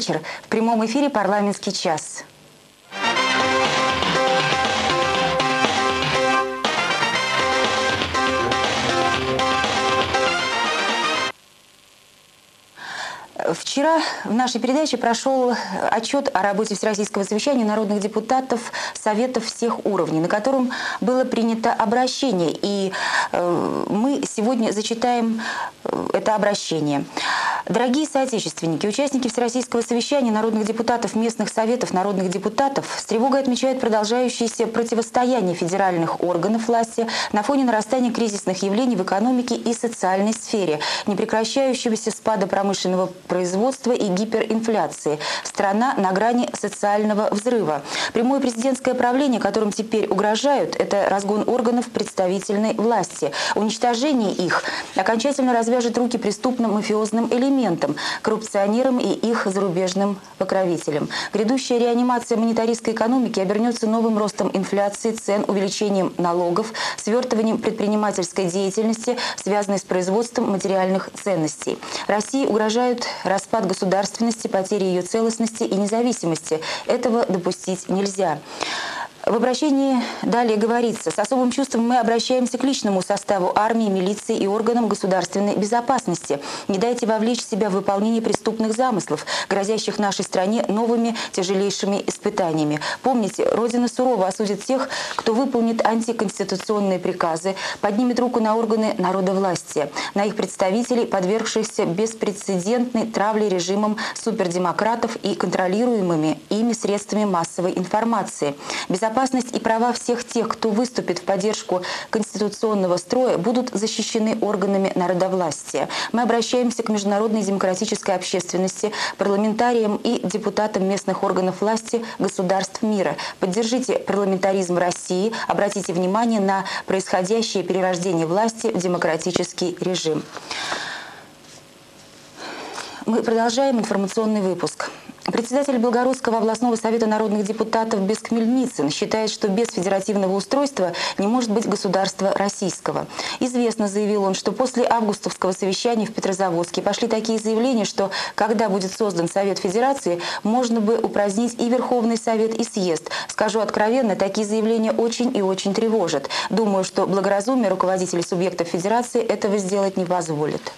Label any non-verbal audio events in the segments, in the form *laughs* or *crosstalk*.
вечер. В прямом эфире «Парламентский час». Вчера в нашей передаче прошел отчет о работе Всероссийского совещания народных депутатов Советов всех уровней, на котором было принято обращение. И э, мы сегодня зачитаем э, это обращение. Дорогие соотечественники, участники Всероссийского совещания народных депутатов местных советов народных депутатов с тревогой отмечают продолжающееся противостояние федеральных органов власти на фоне нарастания кризисных явлений в экономике и социальной сфере, непрекращающегося спада промышленного производства и гиперинфляции. Страна на грани социального взрыва. Прямое президентское правление, которым теперь угрожают, это разгон органов представительной власти. Уничтожение их окончательно развяжет руки преступным мафиозным элементам, коррупционерам и их зарубежным покровителям. Грядущая реанимация монетаристской экономики обернется новым ростом инфляции, цен, увеличением налогов, свертыванием предпринимательской деятельности, связанной с производством материальных ценностей. России угрожают распад государственности, потеря ее целостности и независимости. Этого допустить нельзя. В обращении далее говорится, с особым чувством мы обращаемся к личному составу армии, милиции и органам государственной безопасности. Не дайте вовлечь себя в выполнение преступных замыслов, грозящих нашей стране новыми тяжелейшими испытаниями. Помните, Родина сурово осудит тех, кто выполнит антиконституционные приказы, поднимет руку на органы народовластия, на их представителей, подвергшихся беспрецедентной травле режимом супердемократов и контролируемыми ими средствами массовой информации. Безопасность Безопасность и права всех тех, кто выступит в поддержку конституционного строя, будут защищены органами народовластия. Мы обращаемся к международной демократической общественности, парламентариям и депутатам местных органов власти государств мира. Поддержите парламентаризм России, обратите внимание на происходящее перерождение власти в демократический режим. Мы продолжаем информационный выпуск. Председатель Белгородского областного совета народных депутатов Бескмельницын считает, что без федеративного устройства не может быть государства российского. Известно, заявил он, что после августовского совещания в Петрозаводске пошли такие заявления, что когда будет создан Совет Федерации, можно бы упразднить и Верховный Совет, и съезд. Скажу откровенно, такие заявления очень и очень тревожат. Думаю, что благоразумие руководителей субъектов Федерации этого сделать не позволит.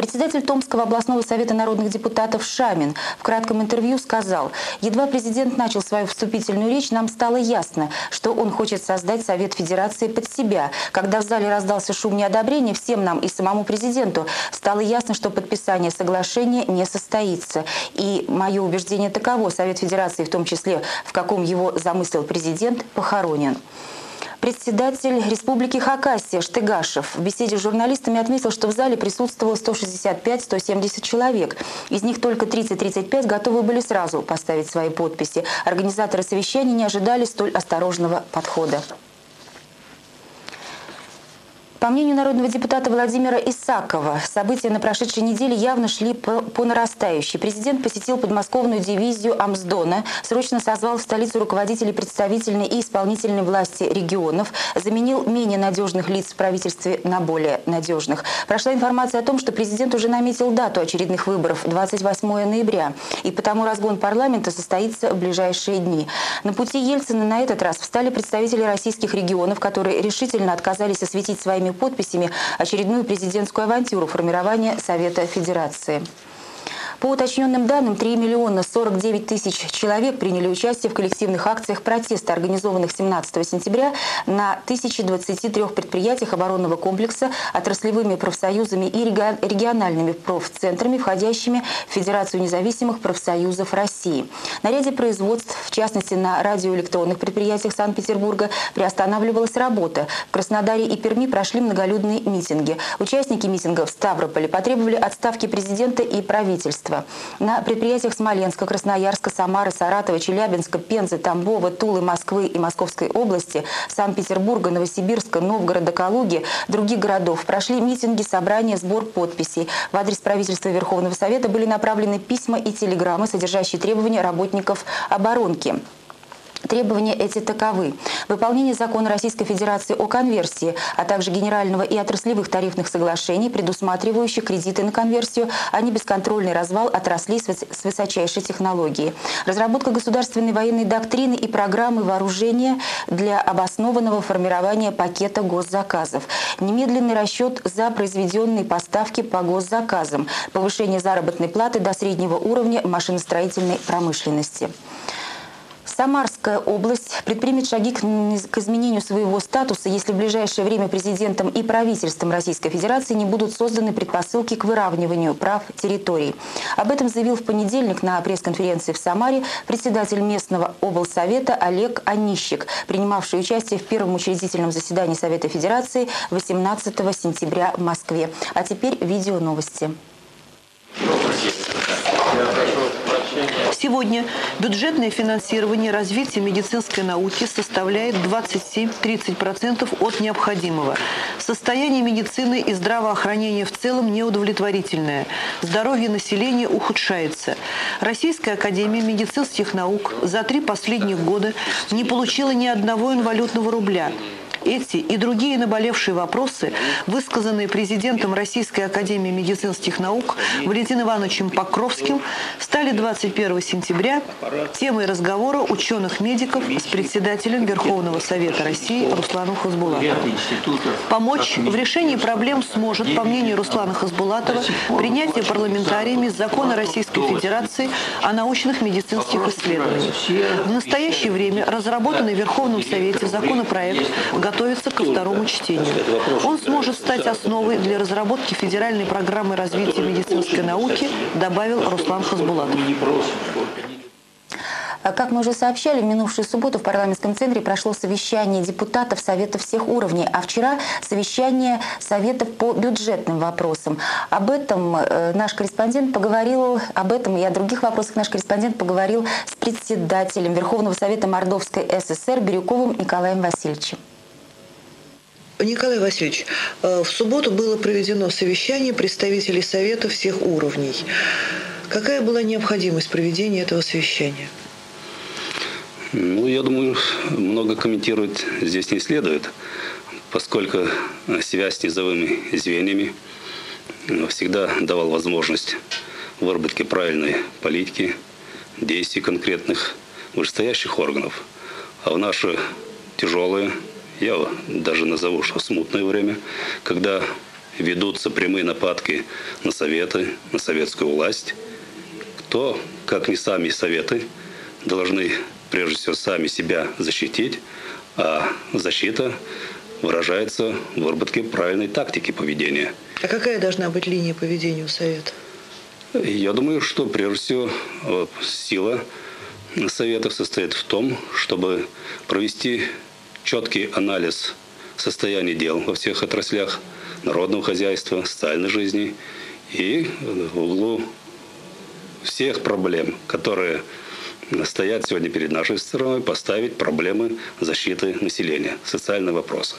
Председатель Томского областного совета народных депутатов Шамин в кратком интервью сказал, едва президент начал свою вступительную речь, нам стало ясно, что он хочет создать Совет Федерации под себя. Когда в зале раздался шум неодобрения, всем нам и самому президенту стало ясно, что подписание соглашения не состоится. И мое убеждение таково, Совет Федерации, в том числе в каком его замыслил президент, похоронен. Председатель Республики Хакасия Штыгашев в беседе с журналистами отметил, что в зале присутствовало 165-170 человек. Из них только 30-35 готовы были сразу поставить свои подписи. Организаторы совещания не ожидали столь осторожного подхода. По мнению народного депутата Владимира Исакова, события на прошедшей неделе явно шли по, по нарастающей. Президент посетил подмосковную дивизию Амсдона, срочно созвал в столицу руководителей представительной и исполнительной власти регионов, заменил менее надежных лиц в правительстве на более надежных. Прошла информация о том, что президент уже наметил дату очередных выборов – 28 ноября, и потому разгон парламента состоится в ближайшие дни. На пути Ельцина на этот раз встали представители российских регионов, которые решительно отказались осветить своими подписями очередную президентскую авантюру формирования Совета Федерации. По уточненным данным, 3 миллиона 49 тысяч человек приняли участие в коллективных акциях протеста, организованных 17 сентября на 1023 предприятиях оборонного комплекса, отраслевыми профсоюзами и региональными профцентрами, входящими в Федерацию независимых профсоюзов России. На ряде производств, в частности на радиоэлектронных предприятиях Санкт-Петербурга, приостанавливалась работа. В Краснодаре и Перми прошли многолюдные митинги. Участники митинга в Ставрополе потребовали отставки президента и правительства производства. На предприятиях Смоленска, Красноярска, Самары, Саратова, Челябинска, Пензы, Тамбова, Тулы, Москвы и Московской области, Санкт-Петербурга, Новосибирска, Новгорода, Калуги, других городов прошли митинги, собрания, сбор подписей. В адрес правительства Верховного Совета были направлены письма и телеграммы, содержащие требования работников оборонки. Требования эти таковы. Выполнение закона Российской Федерации о конверсии, а также генерального и отраслевых тарифных соглашений, предусматривающих кредиты на конверсию, а не бесконтрольный развал отраслей с высочайшей технологией. Разработка государственной военной доктрины и программы вооружения для обоснованного формирования пакета госзаказов. Немедленный расчет за произведенные поставки по госзаказам. Повышение заработной платы до среднего уровня машиностроительной промышленности. Самарская область предпримет шаги к изменению своего статуса, если в ближайшее время президентом и правительством Российской Федерации не будут созданы предпосылки к выравниванию прав территорий. Об этом заявил в понедельник на пресс-конференции в Самаре председатель местного облсовета Олег Онищик, принимавший участие в первом учредительном заседании Совета Федерации 18 сентября в Москве. А теперь видео новости. Сегодня бюджетное финансирование развития медицинской науки составляет 27-30% от необходимого. Состояние медицины и здравоохранения в целом неудовлетворительное. Здоровье населения ухудшается. Российская академия медицинских наук за три последних года не получила ни одного инвалютного рубля – эти и другие наболевшие вопросы, высказанные президентом Российской Академии медицинских наук Валентином Ивановичем Покровским, стали 21 сентября темой разговора ученых-медиков с председателем Верховного Совета России Русланом Хасбулатовым. Помочь в решении проблем сможет, по мнению Руслана Хасбулатова, принятие парламентариями закона Российской Федерации о научных медицинских исследованиях. В настоящее время разработанный в Верховном Совете законопроект готовится ко второму чтению. Он сможет стать основой для разработки федеральной программы развития медицинской науки, добавил Руслан Хасбулатов. Как мы уже сообщали, в минувшую субботу в парламентском центре прошло совещание депутатов Совета всех уровней, а вчера совещание Советов по бюджетным вопросам. Об этом э, наш корреспондент поговорил, об этом и о других вопросах наш корреспондент поговорил с председателем Верховного Совета Мордовской ССР Бирюковым Николаем Васильевичем. Николай Васильевич, э, в субботу было проведено совещание представителей Совета всех уровней. Какая была необходимость проведения этого совещания? Ну, я думаю, много комментировать здесь не следует, поскольку связь с низовыми звеньями всегда давал возможность выработки правильной политики, действий конкретных вышестоящих органов. А в наши тяжелые я даже назову, что смутное время, когда ведутся прямые нападки на советы, на советскую власть, кто, как не сами советы, должны прежде всего сами себя защитить, а защита выражается в выработке правильной тактики поведения. А какая должна быть линия поведения у Совета? Я думаю, что прежде всего сила Советов состоит в том, чтобы провести четкий анализ состояния дел во всех отраслях народного хозяйства, социальной жизни и в углу всех проблем, которые стоят сегодня перед нашей страной, поставить проблемы защиты населения, социальные вопросы.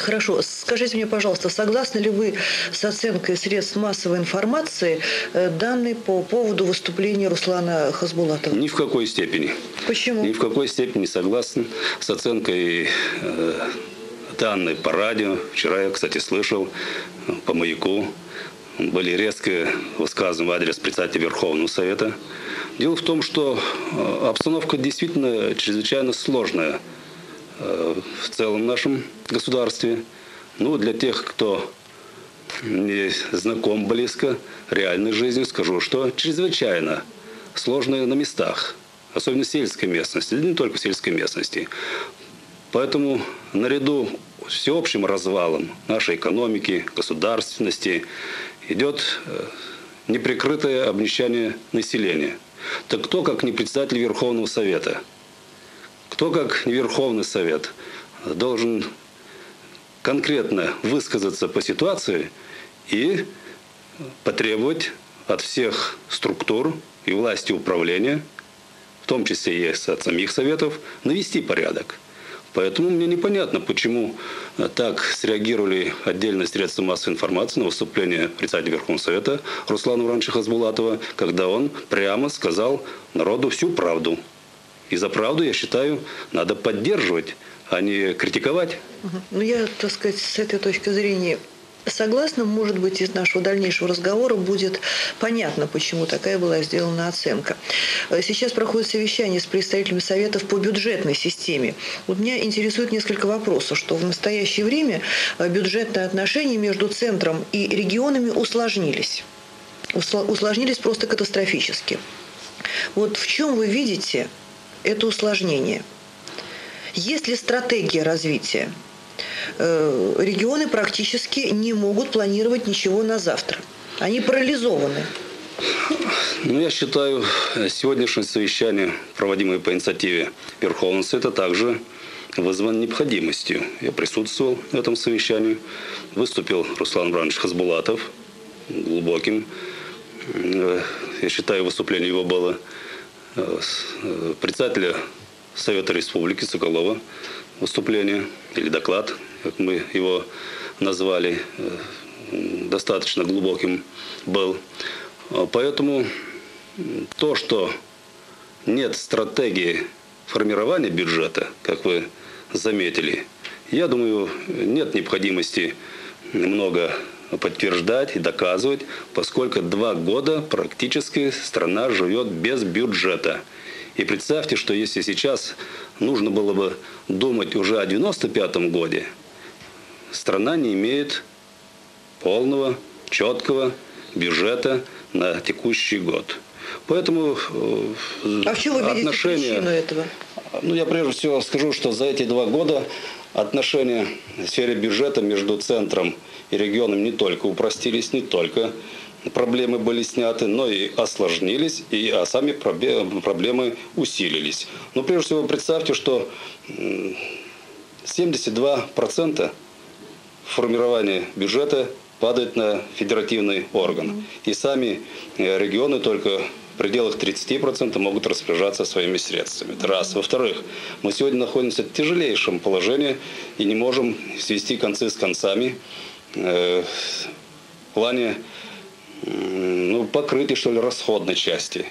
Хорошо. Скажите мне, пожалуйста, согласны ли вы с оценкой средств массовой информации э, данной по поводу выступления Руслана Хасбулатова? Ни в какой степени. Почему? Ни в какой степени согласен с оценкой э, данной по радио. Вчера я, кстати, слышал по маяку были резко высказаны в адрес председателя Верховного Совета. Дело в том, что э, обстановка действительно чрезвычайно сложная – в целом нашем государстве. Ну, для тех, кто не знаком близко реальной жизнью, скажу, что чрезвычайно сложно на местах, особенно в сельской местности, не только в сельской местности. Поэтому наряду с всеобщим развалом нашей экономики, государственности идет э, неприкрытое обнищание населения. Так кто, как не председатель Верховного Совета – кто, как Верховный Совет, должен конкретно высказаться по ситуации и потребовать от всех структур и власти управления, в том числе и от самих Советов, навести порядок. Поэтому мне непонятно, почему так среагировали отдельные средства массовой информации на выступление председателя Верховного Совета Руслана Ивановича Хазбулатова, когда он прямо сказал народу всю правду. И за правду, я считаю, надо поддерживать, а не критиковать. Ну, я, так сказать, с этой точки зрения согласна. Может быть, из нашего дальнейшего разговора будет понятно, почему такая была сделана оценка. Сейчас проходит совещание с представителями Советов по бюджетной системе. Вот меня интересует несколько вопросов, что в настоящее время бюджетные отношения между центром и регионами усложнились. Усложнились просто катастрофически. Вот в чем вы видите это усложнение? Есть ли стратегия развития? Э, регионы практически не могут планировать ничего на завтра. Они парализованы. Ну, я считаю, сегодняшнее совещание, проводимое по инициативе Верховного Совета, также вызвано необходимостью. Я присутствовал в этом совещании. Выступил Руслан Иванович Хасбулатов глубоким. Э, я считаю, выступление его было председателя Совета Республики Соколова выступление или доклад, как мы его назвали, э, достаточно глубоким был. Поэтому то, что нет стратегии формирования бюджета, как вы заметили, я думаю, нет необходимости много подтверждать и доказывать, поскольку два года практически страна живет без бюджета. И представьте, что если сейчас нужно было бы думать уже о 95 годе, страна не имеет полного, четкого бюджета на текущий год. Поэтому э, а в чем вы отношения, этого? Ну, я прежде всего скажу, что за эти два года отношения в сфере бюджета между центром и регионом не только упростились, не только проблемы были сняты, но и осложнились, и, а сами проблемы усилились. Но прежде всего представьте, что 72% формирования бюджета падает на федеративный орган. И сами э, регионы только пределах 30% могут распоряжаться своими средствами. Это раз. Во-вторых, мы сегодня находимся в тяжелейшем положении и не можем свести концы с концами э, в плане ну, покрытие, что ли, расходной части,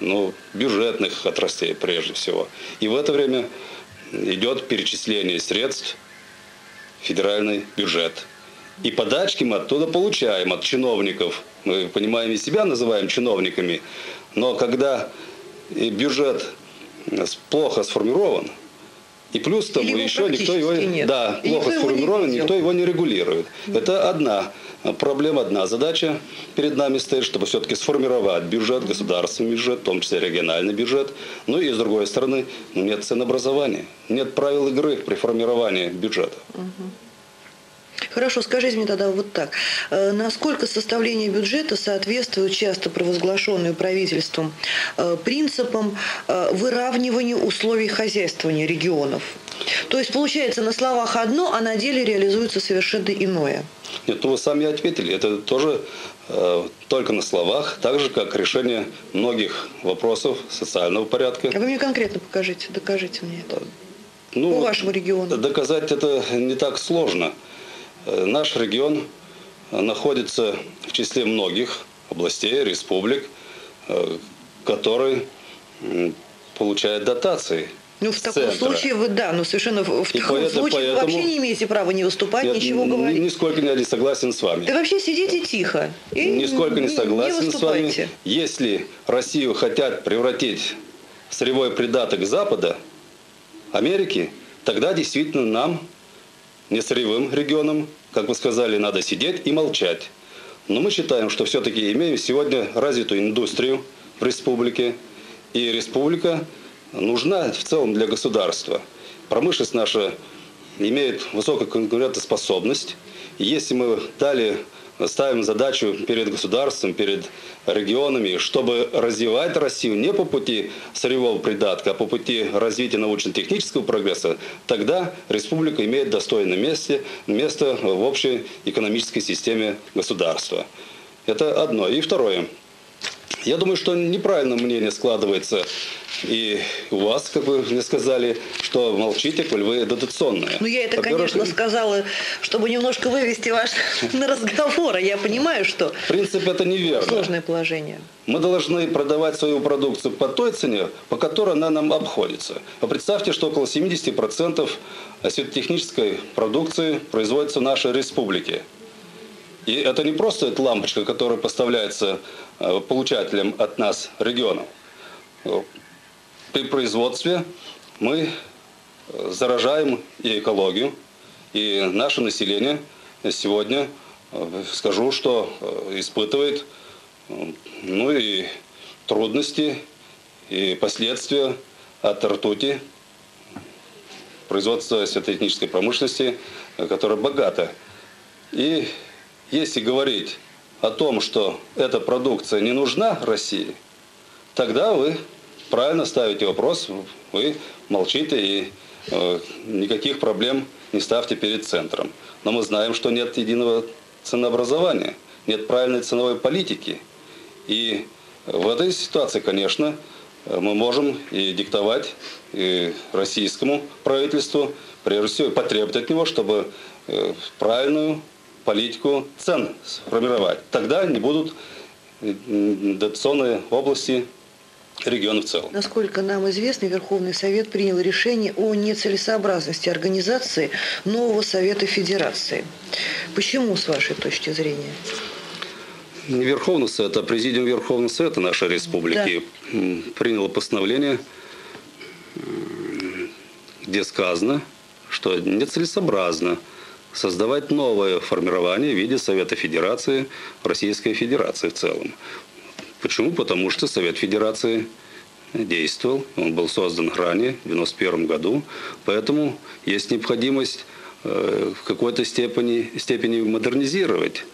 ну, бюджетных отраслей прежде всего. И в это время идет перечисление средств в федеральный бюджет. И подачки мы оттуда получаем от чиновников. Мы понимаем и себя называем чиновниками. Но когда бюджет плохо сформирован, и плюс тому еще никто его, нет. да, и плохо сформирован, никто его не регулирует. Да. Это одна проблема, одна задача перед нами стоит, чтобы все-таки сформировать бюджет, государственный бюджет, в том числе региональный бюджет. Ну и с другой стороны, ну, нет ценообразования, нет правил игры при формировании бюджета. Угу. Хорошо, скажите мне тогда вот так. Э, насколько составление бюджета соответствует часто провозглашенным правительством э, принципам э, выравнивания условий хозяйствования регионов? То есть получается на словах одно, а на деле реализуется совершенно иное. Нет, ну вы сами ответили. Это тоже э, только на словах, так же, как решение многих вопросов социального порядка. А вы мне конкретно покажите, докажите мне это. Ну, По вашему региону. Доказать это не так сложно. Э, наш регион находится в числе многих областей, республик, э, который получает дотации. Ну, в таком центра. случае вы, да, но совершенно в, в таком поэтому, случае поэтому, вы вообще не имеете права не выступать, я ничего говорить. Нисколько не согласен с вами. Да вообще сидите тихо. И нисколько не согласен не с вами. Если Россию хотят превратить в сырьевой придаток Запада, Америки, тогда действительно нам, не сырьевым регионам, как вы сказали, надо сидеть и молчать. Но мы считаем, что все-таки имеем сегодня развитую индустрию в республике, и республика нужна в целом для государства. Промышленность наша имеет высокую конкурентоспособность. Если мы далее ставим задачу перед государством, перед регионами, чтобы развивать Россию не по пути сырьевого придатка, а по пути развития научно-технического прогресса, тогда республика имеет достойное место, место в общей экономической системе государства. Это одно. И второе. Я думаю, что неправильно мнение складывается и у вас, как вы мне сказали, что молчите, коль вы дотационные. Ну, я это, конечно, сказала, чтобы немножко вывести вас *laughs* на разговор. А я понимаю, что... В принципе, это неверно. Сложное положение. Мы должны продавать свою продукцию по той цене, по которой она нам обходится. А представьте, что около 70% светотехнической продукции производится в нашей республике. И это не просто эта лампочка, которая поставляется э, получателям от нас регионов. При производстве мы э, заражаем и экологию, и наше население сегодня, э, скажу, что испытывает ну и трудности и последствия от ртути, производства светотехнической промышленности, которая богата. И если говорить о том, что эта продукция не нужна России, тогда вы правильно ставите вопрос, вы молчите и э, никаких проблем не ставьте перед центром. Но мы знаем, что нет единого ценообразования, нет правильной ценовой политики. И в этой ситуации, конечно, мы можем и диктовать и российскому правительству, прежде всего, потребовать от него, чтобы э, правильную политику цен сформировать. Тогда не будут дотационные области региона в целом. Насколько нам известно, Верховный Совет принял решение о нецелесообразности организации нового Совета Федерации. Почему, с вашей точки зрения? Не Верховный Совет, а Президиум Верховного Совета нашей республики да. принял постановление, где сказано, что нецелесообразно создавать новое формирование в виде Совета Федерации Российской Федерации в целом. Почему? Потому что Совет Федерации действовал, он был создан ранее, в 1991 году, поэтому есть необходимость э, в какой-то степени, степени модернизировать.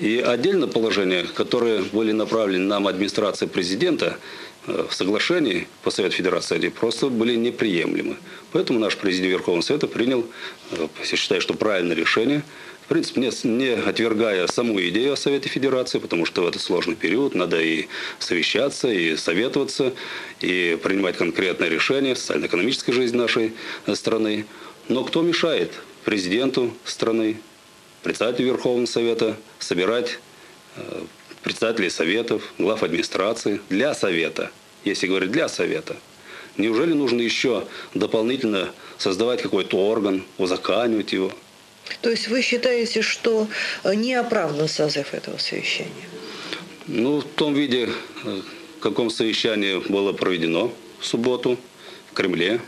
И отдельно положения, которые были направлены нам администрацией президента, в соглашении по Совету Федерации, они просто были неприемлемы. Поэтому наш президент Верховного Совета принял, э, я считаю, что правильное решение, в принципе, не, не отвергая саму идею о Совете Федерации, потому что в этот сложный период надо и совещаться, и советоваться, и принимать конкретные решения социально-экономической жизни нашей э, страны. Но кто мешает президенту страны, председателю Верховного Совета собирать председателей советов, глав администрации для совета. Если говорить для совета. Неужели нужно еще дополнительно создавать какой-то орган, узаканивать его? То есть вы считаете, что не оправдан созыв этого совещания? Ну, в том виде, в каком совещании было проведено в субботу в Кремле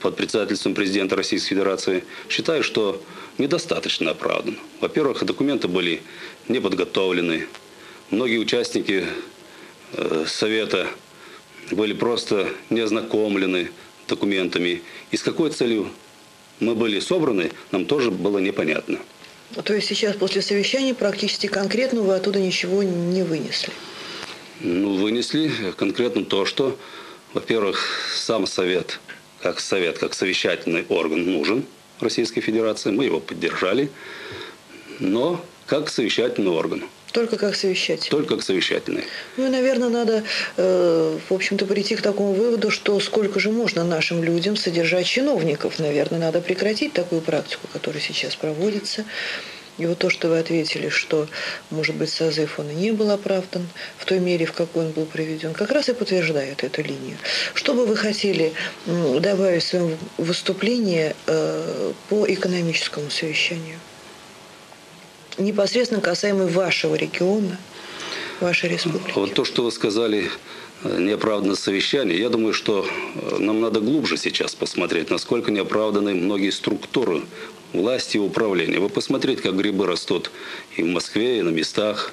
под председательством президента Российской Федерации, считаю, что недостаточно оправдан. Во-первых, документы были не подготовлены, Многие участники э, совета были просто не ознакомлены документами. И с какой целью мы были собраны, нам тоже было непонятно. То есть сейчас после совещания практически конкретно вы оттуда ничего не вынесли? Ну, вынесли конкретно то, что, во-первых, сам совет, как совет, как совещательный орган нужен Российской Федерации, мы его поддержали, но как совещательный орган. Только как совещательный. Только как совещательный. Ну и, наверное, надо, э, в общем-то, прийти к такому выводу, что сколько же можно нашим людям содержать чиновников. Наверное, надо прекратить такую практику, которая сейчас проводится. И вот то, что вы ответили, что, может быть, созыв он и не был оправдан в той мере, в какой он был проведен, как раз и подтверждает эту линию. Что бы вы хотели добавить в своем выступлении э, по экономическому совещанию? Непосредственно касаемый вашего региона, вашей республики. Вот то, что вы сказали, э, неоправданное совещание, я думаю, что э, нам надо глубже сейчас посмотреть, насколько неоправданы многие структуры власти и управления. Вы посмотрите, как грибы растут и в Москве, и на местах,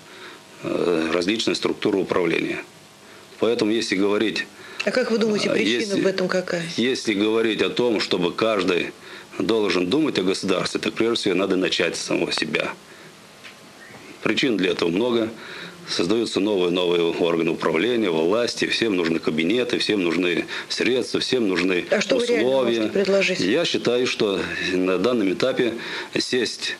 э, различные структуры управления. Поэтому, если говорить... А как вы думаете, причина если, в этом какая? Если говорить о том, чтобы каждый должен думать о государстве, так прежде всего надо начать с самого себя. Причин для этого много. Создаются новые новые органы управления, власти, всем нужны кабинеты, всем нужны средства, всем нужны а что условия. Вы? Я считаю, что на данном этапе сесть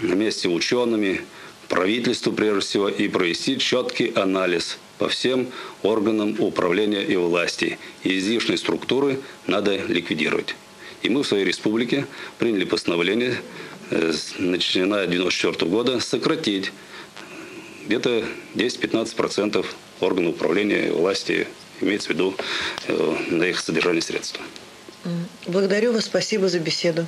вместе учеными, правительству прежде всего и провести четкий анализ по всем органам управления и власти. И излишние структуры надо ликвидировать. И мы в своей республике приняли постановление, начиная с 1994 года, сократить где-то 10-15% органов управления власти, имеется в виду э, на их содержание средства. Благодарю вас, спасибо за беседу.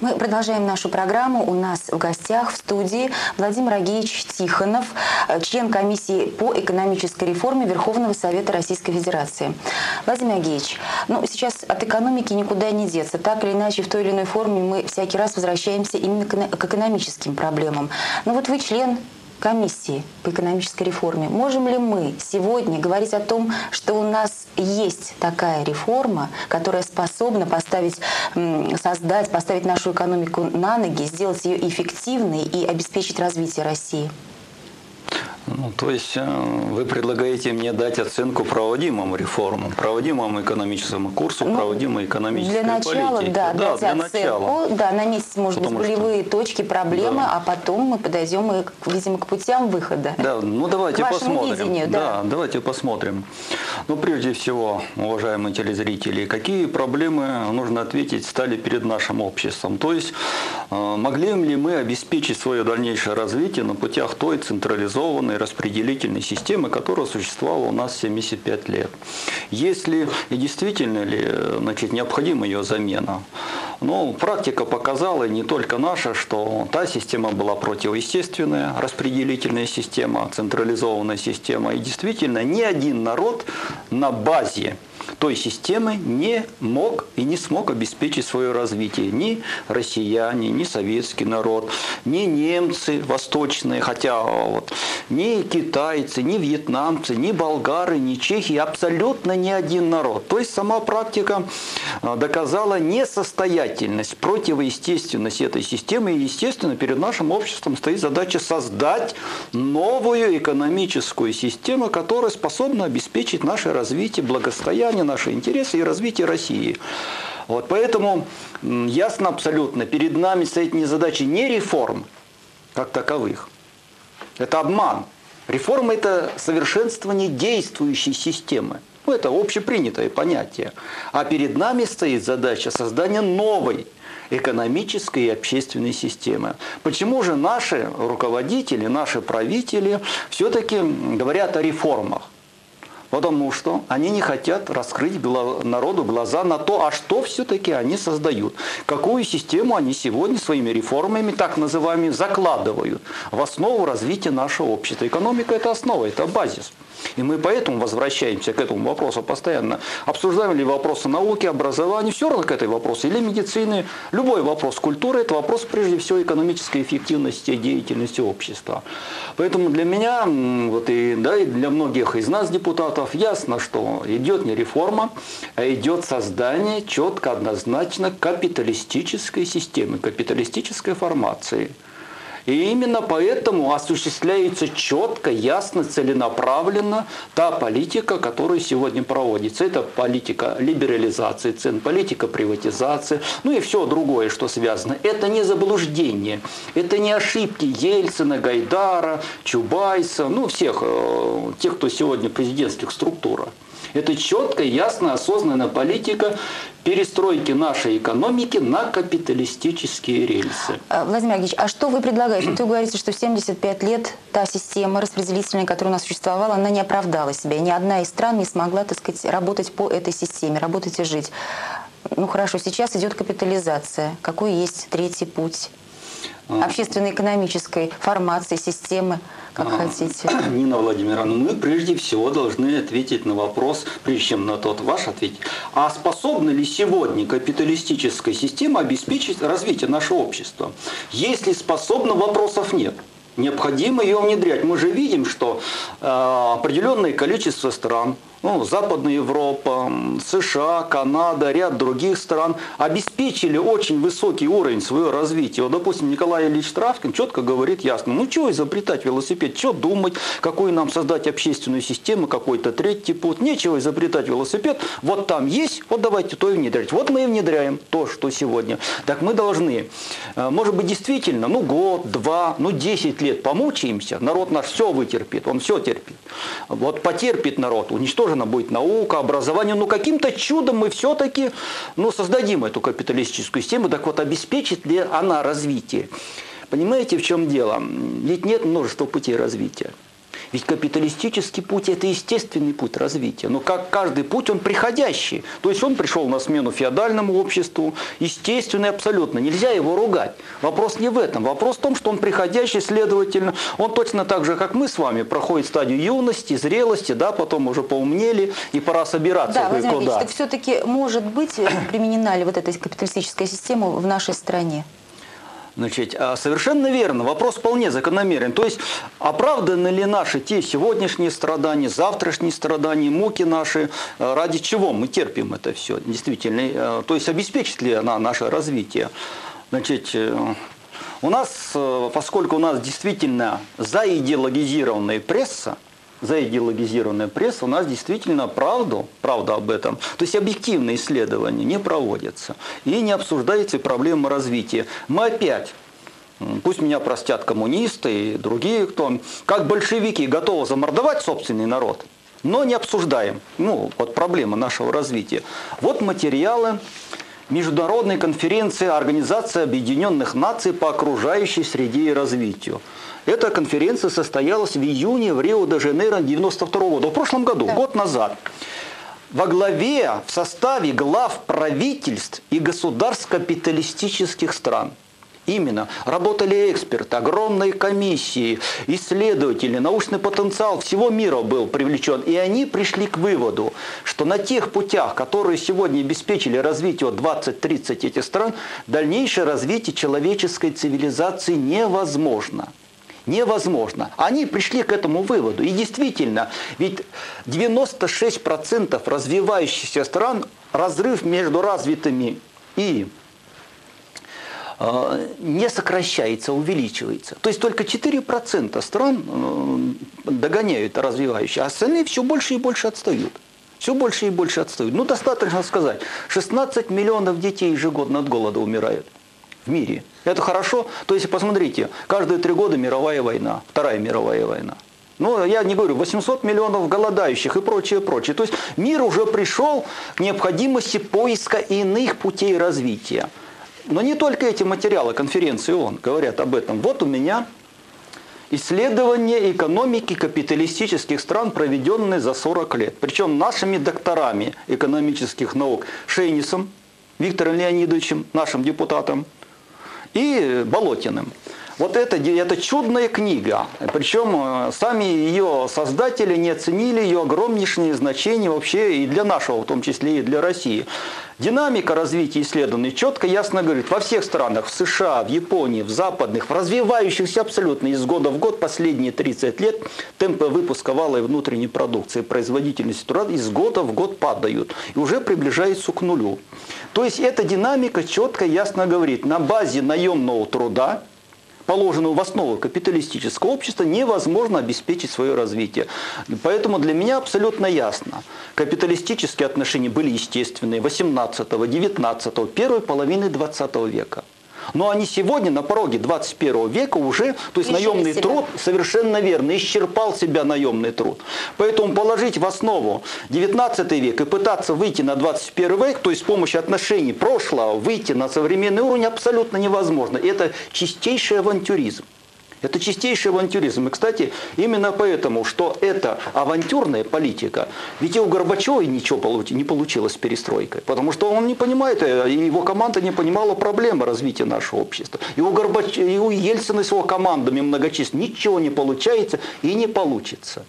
Мы продолжаем нашу программу. У нас в гостях в студии Владимир Агеевич Тихонов, э, член комиссии по экономической реформе Верховного Совета Российской Федерации. Владимир Агеевич, ну, сейчас от экономики никуда не деться. Так или иначе, в той или иной форме мы всякий раз возвращаемся именно к экономическим проблемам. Но вот вы член комиссии по экономической реформе. Можем ли мы сегодня говорить о том, что у нас есть такая реформа, которая способна поставить, создать, поставить нашу экономику на ноги, сделать ее эффективной и обеспечить развитие России? Ну, то есть э, вы предлагаете мне дать оценку проводимым реформам, проводимому экономическому курсу, ну, проводимой экономической Для начала, политике. да, да дать для оценку, начала. да, наметить, может Потому быть, болевые что... точки, проблемы, да. а потом мы подойдем, и, видимо, к путям выхода. Да, ну давайте посмотрим. Видению, да. да, давайте посмотрим. Ну, прежде всего, уважаемые телезрители, какие проблемы, нужно ответить, стали перед нашим обществом? То есть, э, могли ли мы обеспечить свое дальнейшее развитие на путях той централизованной распределительной системы, которая существовала у нас 75 лет. Если и действительно ли значит, необходима ее замена, ну, практика показала, не только наша, что та система была противоестественная, распределительная система, централизованная система. И действительно, ни один народ на базе той системы не мог и не смог обеспечить свое развитие. Ни россияне, ни советский народ, ни немцы восточные, хотя вот, ни китайцы, ни вьетнамцы, ни болгары, ни чехи, абсолютно ни один народ. То есть сама практика а, доказала несостоятельность, противоестественность этой системы. И, естественно, перед нашим обществом стоит задача создать новую экономическую систему, которая способна обеспечить наше развитие, благосостояние, наши интересы и развитие России. Вот, поэтому ясно абсолютно, перед нами стоит не задача не реформ, как таковых. Это обман. Реформа – это совершенствование действующей системы. Ну, это общепринятое понятие. А перед нами стоит задача создания новой экономической и общественной системы. Почему же наши руководители, наши правители все-таки говорят о реформах? Потому что они не хотят раскрыть народу глаза на то, а что все-таки они создают. Какую систему они сегодня своими реформами, так называемыми, закладывают в основу развития нашего общества. Экономика – это основа, это базис. И мы поэтому возвращаемся к этому вопросу постоянно. Обсуждаем ли вопросы науки, образования, все равно к этой вопросу, или медицины. Любой вопрос культуры – это вопрос прежде всего экономической эффективности деятельности общества. Поэтому для меня, вот и, да, и для многих из нас, депутатов, ясно, что идет не реформа, а идет создание четко, однозначно капиталистической системы, капиталистической формации – и именно поэтому осуществляется четко, ясно, целенаправленно та политика, которая сегодня проводится. Это политика либерализации цен, политика приватизации, ну и все другое, что связано. Это не заблуждение, это не ошибки Ельцина, Гайдара, Чубайса, ну всех э, тех, кто сегодня в президентских структурах. Это четкая, ясная, осознанная политика перестройки нашей экономики на капиталистические рельсы. А, Владимир Георгиевич, а что вы предлагаете? Вы говорите, что 75 лет та система распределительная, которая у нас существовала, она не оправдала себя. Ни одна из стран не смогла, так сказать, работать по этой системе, работать и жить. Ну хорошо, сейчас идет капитализация. Какой есть третий путь? А. Общественно-экономической формации, системы как а, хотите. *clears throat* Нина Владимировна, мы прежде всего должны ответить на вопрос, прежде чем на тот ваш ответить, а способна ли сегодня капиталистическая система обеспечить развитие нашего общества? Если способна, вопросов нет. Необходимо ее внедрять. Мы же видим, что э, определенное количество стран ну, Западная Европа, США, Канада, ряд других стран обеспечили очень высокий уровень своего развития. Вот, допустим, Николай Ильич Травкин четко говорит ясно, ну что изобретать велосипед, что думать, какую нам создать общественную систему, какой-то третий путь, нечего изобретать велосипед, вот там есть, вот давайте то и внедрять. Вот мы и внедряем то, что сегодня. Так мы должны, э, может быть, действительно, ну год, два, ну десять лет помучаемся, народ наш все вытерпит, он все терпит. Вот потерпит народ, уничтожит нужна будет наука, образование, но каким-то чудом мы все-таки ну, создадим эту капиталистическую систему, так вот обеспечит ли она развитие? Понимаете, в чем дело? Ведь нет множества путей развития. Ведь капиталистический путь – это естественный путь развития. Но как каждый путь, он приходящий. То есть он пришел на смену феодальному обществу, естественный абсолютно. Нельзя его ругать. Вопрос не в этом. Вопрос в том, что он приходящий, следовательно, он точно так же, как мы с вами, проходит стадию юности, зрелости, да, потом уже поумнели, и пора собираться да, Владимир куда. так все-таки может быть применена ли вот эта капиталистическая система в нашей стране? Значит, а, совершенно верно, вопрос вполне закономерен. То есть, оправданы ли наши те сегодняшние страдания, завтрашние страдания, муки наши, а, ради чего мы терпим это все, действительно. А, то есть, обеспечит ли она наше развитие. Значит, э, у нас, э, поскольку у нас действительно заидеологизированная пресса, заидеологизированная пресса, у нас действительно правду, правда об этом, то есть объективные исследования не проводятся и не обсуждается проблема развития. Мы опять Пусть меня простят коммунисты и другие, кто, как большевики, готовы замордовать собственный народ, но не обсуждаем. Ну, вот проблема нашего развития. Вот материалы Международной конференции Организации Объединенных Наций по окружающей среде и развитию. Эта конференция состоялась в июне в Рио-де-Жанейро 92 года, в прошлом году, да. год назад. Во главе, в составе глав правительств и государств капиталистических стран – Именно. Работали эксперты, огромные комиссии, исследователи, научный потенциал всего мира был привлечен. И они пришли к выводу, что на тех путях, которые сегодня обеспечили развитие 20-30 этих стран, дальнейшее развитие человеческой цивилизации невозможно невозможно. Они пришли к этому выводу. И действительно, ведь 96% развивающихся стран, разрыв между развитыми и не сокращается, увеличивается. То есть только 4% стран э, догоняют развивающие, а остальные все больше и больше отстают. Все больше и больше отстают. Ну, достаточно сказать, 16 миллионов детей ежегодно от голода умирают в мире. Это хорошо. То есть, посмотрите, каждые три года мировая война, Вторая мировая война. Ну, я не говорю, 800 миллионов голодающих и прочее, прочее. То есть мир уже пришел к необходимости поиска иных путей развития. Но не только эти материалы конференции ООН говорят об этом. Вот у меня исследование экономики капиталистических стран, проведенные за 40 лет. Причем нашими докторами экономических наук Шейнисом, Виктором Леонидовичем, нашим депутатом, и Болотиным. Вот это, это чудная книга. Причем э, сами ее создатели не оценили ее огромнейшее значение вообще и для нашего, в том числе и для России. Динамика развития исследований четко, ясно говорит, во всех странах, в США, в Японии, в западных, в развивающихся абсолютно из года в год, последние 30 лет, темпы выпуска валой внутренней продукции, производительность труда из года в год падают и уже приближаются к нулю. То есть эта динамика четко, ясно говорит, на базе наемного труда, положенную в основу капиталистического общества, невозможно обеспечить свое развитие. Поэтому для меня абсолютно ясно. Капиталистические отношения были естественные 18, 19, первой половины 20 века. Но они сегодня на пороге 21 века уже, то есть Решили наемный себя. труд, совершенно верно, исчерпал себя наемный труд. Поэтому положить в основу 19 век и пытаться выйти на 21 век, то есть с помощью отношений прошлого выйти на современный уровень абсолютно невозможно. Это чистейший авантюризм. Это чистейший авантюризм. И, кстати, именно поэтому, что это авантюрная политика, ведь и у Горбачева ничего не получилось с перестройкой, потому что он не понимает, э, и его команда не понимала проблемы развития нашего общества. И у, Горбач... и у Ельцина с его командами многочисленными ничего не получается и не получится.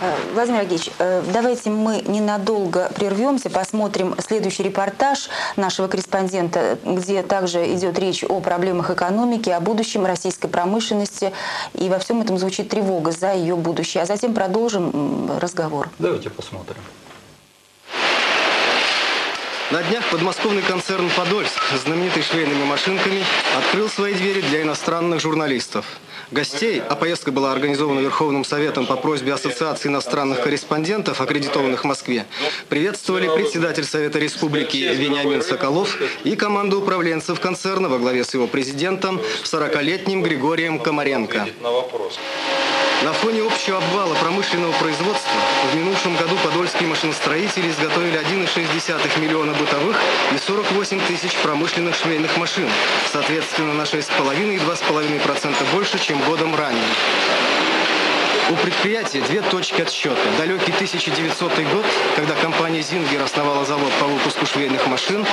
Э, Владимир Агеевич, э, давайте мы ненадолго прервемся, посмотрим следующий репортаж нашего корреспондента, где также идет речь о проблемах экономики, о будущем российской промышленности, и во всем этом звучит тревога за ее будущее. А затем продолжим разговор. Давайте посмотрим. На днях подмосковный концерн «Подольск», знаменитый швейными машинками, открыл свои двери для иностранных журналистов. Гостей, а поездка была организована Верховным Советом по просьбе Ассоциации иностранных корреспондентов, аккредитованных в Москве, приветствовали председатель Совета Республики Вениамин Соколов и команда управленцев концерна во главе с его президентом, 40-летним Григорием Комаренко. На фоне общего обвала промышленного производства в минувшем году подольские машиностроители изготовили 1,6 миллиона бытовых и 48 тысяч промышленных швейных машин, соответственно на 6,5 и 2,5% больше, чем годом ранее. У предприятия две точки отсчета. Далекий 1900 год, когда компания «Зингер» основала завод по выпуску швейных машин,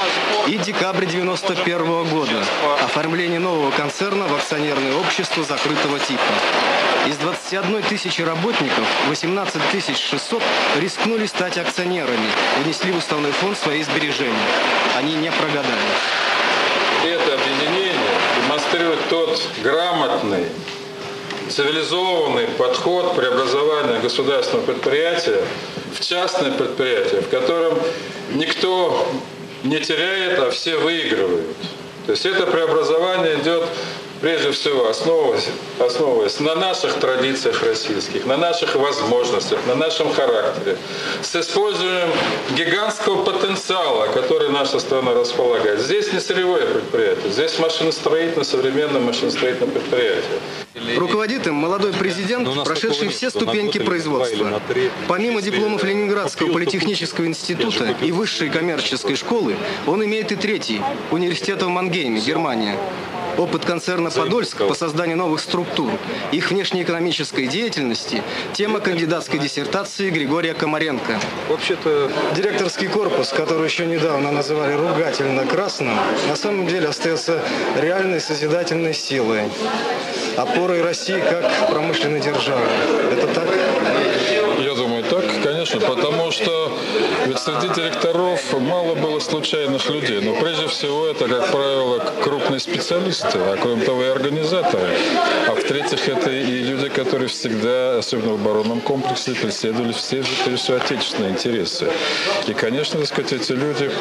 и декабрь 1991 года. Оформление нового концерна в акционерное общество закрытого типа. Из 21 тысячи работников 18 600 рискнули стать акционерами, внесли в уставной фонд свои сбережения. Они не прогадали. Это объединение демонстрирует тот грамотный, цивилизованный подход преобразования государственного предприятия в частное предприятие, в котором никто не теряет, а все выигрывают. То есть это преобразование идет прежде всего основываясь, основываясь на наших традициях российских, на наших возможностях, на нашем характере, с использованием гигантского потенциала, который наша страна располагает. Здесь не сырьевое предприятие, здесь машиностроительное, современное машиностроительное предприятие. Руководит им молодой президент, ну, прошедший все ступеньки производства. Помимо дипломов Ленинградского политехнического института и высшей коммерческой школы, он имеет и третий – университета в Мангейме, Германия. Опыт концерна «Подольск» по созданию новых структур, их внешнеэкономической деятельности – тема кандидатской диссертации Григория Комаренко. Вообще-то директорский корпус, который еще недавно называли ругательно красным, на самом деле остается реальной созидательной силой, опорой России как промышленной державы. Это так? Конечно, потому что ведь среди директоров мало было случайных людей, но прежде всего это, как правило, крупные специалисты, а кроме того и организаторы. А в-третьих, это и люди, которые всегда, особенно в оборонном комплексе, преследовали все, прежде всего, отечественные интересы. И, конечно, так сказать, эти люди,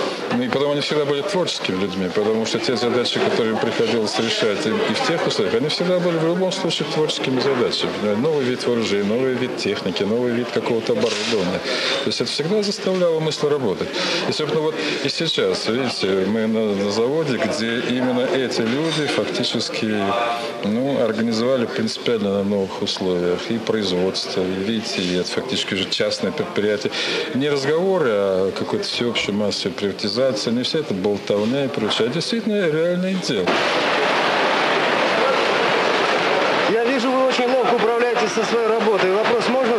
и потом они всегда были творческими людьми, потому что те задачи, которые им приходилось решать и, и в тех условиях, они всегда были в любом случае творческими задачами. Новый вид вооружений, новый вид техники, новый вид какого-то оборудования. То есть это всегда заставляло мысль работать. И, собственно, вот и сейчас, видите, мы на, на заводе, где именно эти люди фактически ну, организовали принципиально на новых условиях и производство, и видите, и это фактически уже частное предприятие. Не разговоры о какой-то всеобщей массовой приватизации, не вся эта болтовня и прочее, а действительно реальное дело. Я вижу, вы очень ловко управляетесь со своей работой. Вопрос можно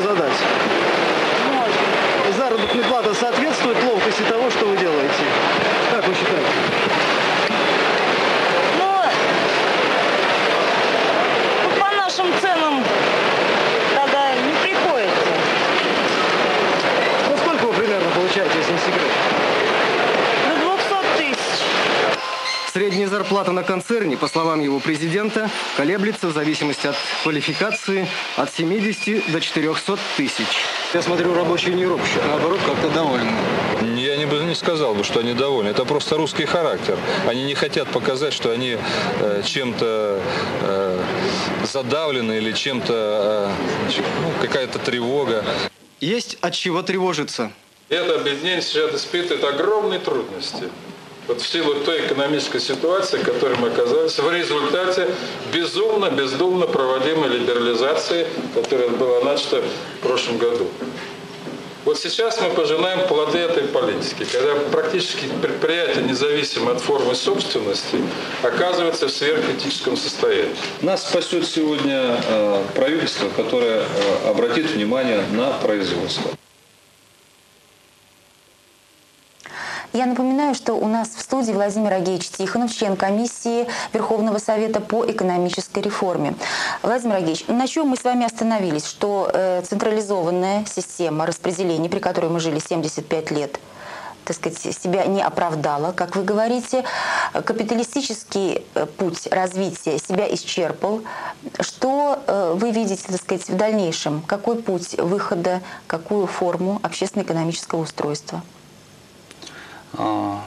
заработная плата соответствует ловкости того, что вы делаете? Как вы считаете? Ну, ну по нашим ценам тогда не приходится. Ну, сколько вы примерно получаете, если не секрет? Средняя зарплата на концерне, по словам его президента, колеблется в зависимости от квалификации от 70 до 400 тысяч. Я смотрю, рабочие не ропщут, наоборот, как-то довольны. Я не, не сказал бы, что они довольны. Это просто русский характер. Они не хотят показать, что они э, чем-то э, задавлены или чем-то э, ну, какая-то тревога. Есть от чего тревожиться. Это объединение сейчас испытывает огромные трудности вот в силу той экономической ситуации, в которой мы оказались, в результате безумно, бездумно проводимой либерализации, которая была начата в прошлом году. Вот сейчас мы пожинаем плоды этой политики, когда практически предприятие, независимо от формы собственности, оказывается в сверхкритическом состоянии. Нас спасет сегодня э, правительство, которое э, обратит внимание на производство. Я напоминаю, что у нас в студии Владимир Агеевич Тихонов, член комиссии Верховного Совета по экономической реформе. Владимир Агеевич, на чем мы с вами остановились? Что э, централизованная система распределения, при которой мы жили 75 лет, так сказать, себя не оправдала, как вы говорите. Капиталистический э, путь развития себя исчерпал. Что э, вы видите, так сказать, в дальнейшем? Какой путь выхода, какую форму общественно-экономического устройства? А,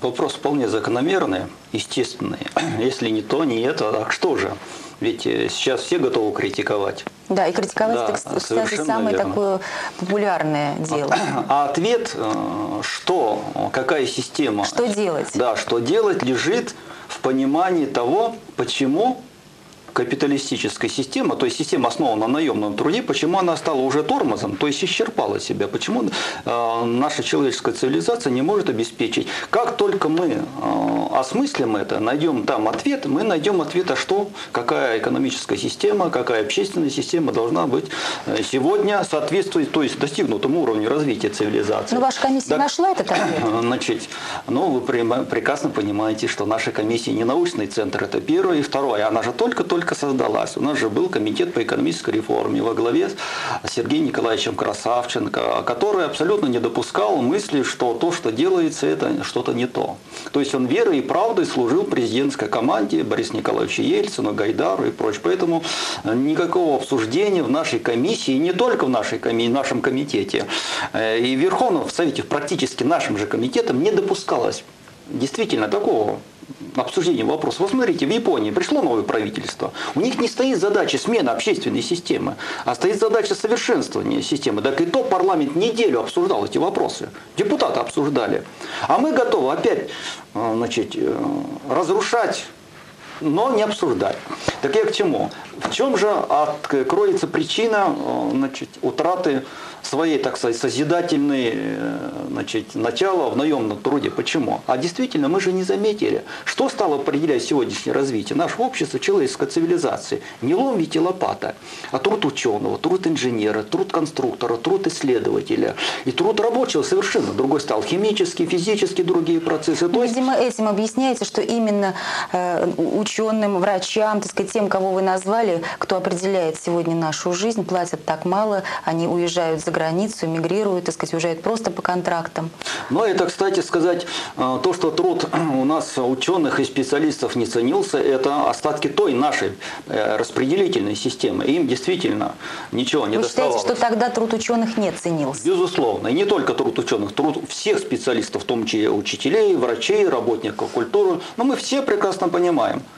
вопрос вполне закономерный, естественный. *clears throat* Если не то, не это, так что же? Ведь э, сейчас все готовы критиковать. Да, и критиковать, да, это, кстати, самое верно. такое популярное дело. *clears throat* А ответ, э, что, какая система? Что делать? Да, что делать, лежит в понимании того, почему капиталистическая система, то есть система основана на наемном труде, почему она стала уже тормозом, то есть исчерпала себя, почему э, наша человеческая цивилизация не может обеспечить. Как только мы э, осмыслим это, найдем там ответ, мы найдем ответ, а что, какая экономическая система, какая общественная система должна быть э, сегодня соответствует, то есть достигнутому уровню развития цивилизации. Ну, ваша комиссия так, нашла этот ответ? *clears throat* Значит, ну, вы прекрасно понимаете, что наша комиссия не научный центр, это первое. И второе, она же только-только только создалась. У нас же был комитет по экономической реформе во главе с Сергеем Николаевичем Красавченко, который абсолютно не допускал мысли, что то, что делается, это что-то не то. То есть он верой и правдой служил президентской команде Борису Николаевичу Ельцину, Гайдару и прочее. Поэтому никакого обсуждения в нашей комиссии, не только в нашей в нашем комитете, э, и в Верховном Совете практически нашим же комитетом не допускалось действительно такого обсуждения вопроса. Вот смотрите, в Японии пришло новое правительство. У них не стоит задача смены общественной системы, а стоит задача совершенствования системы. Так и то парламент неделю обсуждал эти вопросы. Депутаты обсуждали. А мы готовы опять э, значит, э, разрушать но не обсуждать. Так я к чему? В чем же кроется причина э, значит, утраты своей, так сказать, созидательной э, значит, начала в наемном труде. Почему? А действительно, мы же не заметили, что стало определять сегодняшнее развитие нашего общества, человеческой цивилизации. Не лом ведь лопата, а труд ученого, труд инженера, труд конструктора, труд исследователя. И труд рабочего совершенно другой стал. Химический, физический, другие процессы. То есть... Видимо, этим объясняется, что именно э, ученым, врачам, так сказать, тем, кого вы назвали, кто определяет сегодня нашу жизнь, платят так мало, они уезжают за границу, мигрируют, так сказать, уезжают просто по контрактам. Но это, кстати сказать, э, то, что труд *clears throat* у нас ученых и специалистов не ценился, это остатки той нашей э, распределительной системы. Им действительно ничего не Вы доставалось. считаете, что тогда труд ученых не ценился? Безусловно. И не только труд ученых, труд всех специалистов, в том числе учителей, врачей, работников культуры. Но мы все прекрасно понимаем –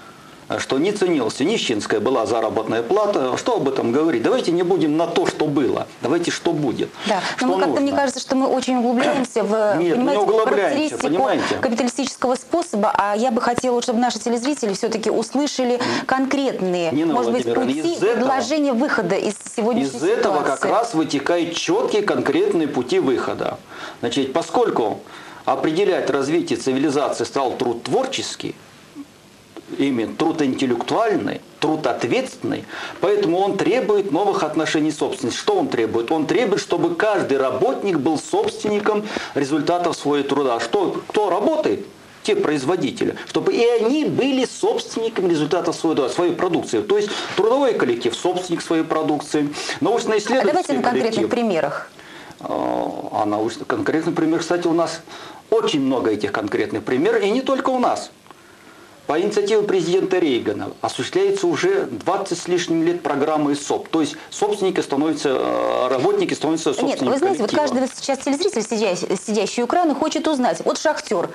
что не ценился, нищенская была заработная плата. Что об этом говорить? Давайте не будем на то, что было. Давайте, что будет. Да, но мы как-то, мне кажется, что мы очень углубляемся в Нет, не углубляемся, понимаете? капиталистического способа, а я бы хотела, чтобы наши телезрители все-таки услышали конкретные, Нина может быть, пути предложения выхода из сегодняшней из ситуации. Из этого как раз вытекают четкие конкретные пути выхода. Значит, поскольку определять развитие цивилизации стал труд творческий, именно труд интеллектуальный, труд ответственный, поэтому он требует новых отношений собственности. Что он требует? Он требует, чтобы каждый работник был собственником результатов своего труда. Что, кто работает? те производители, чтобы и они были собственниками результатов своего труда, своей продукции. То есть трудовой коллектив собственник своей продукции, научно-исследовательский а Давайте на конкретных коллектив. примерах. А, а научно конкретный пример, кстати, у нас очень много этих конкретных примеров, и не только у нас. По инициативе президента Рейгана осуществляется уже 20 с лишним лет программа ИСОП. То есть собственники становятся, э, работники становятся собственниками Нет, вы знаете, коллектива. вот каждый сейчас телезритель, сидящий, сидящий у экрана, хочет узнать, вот шахтер,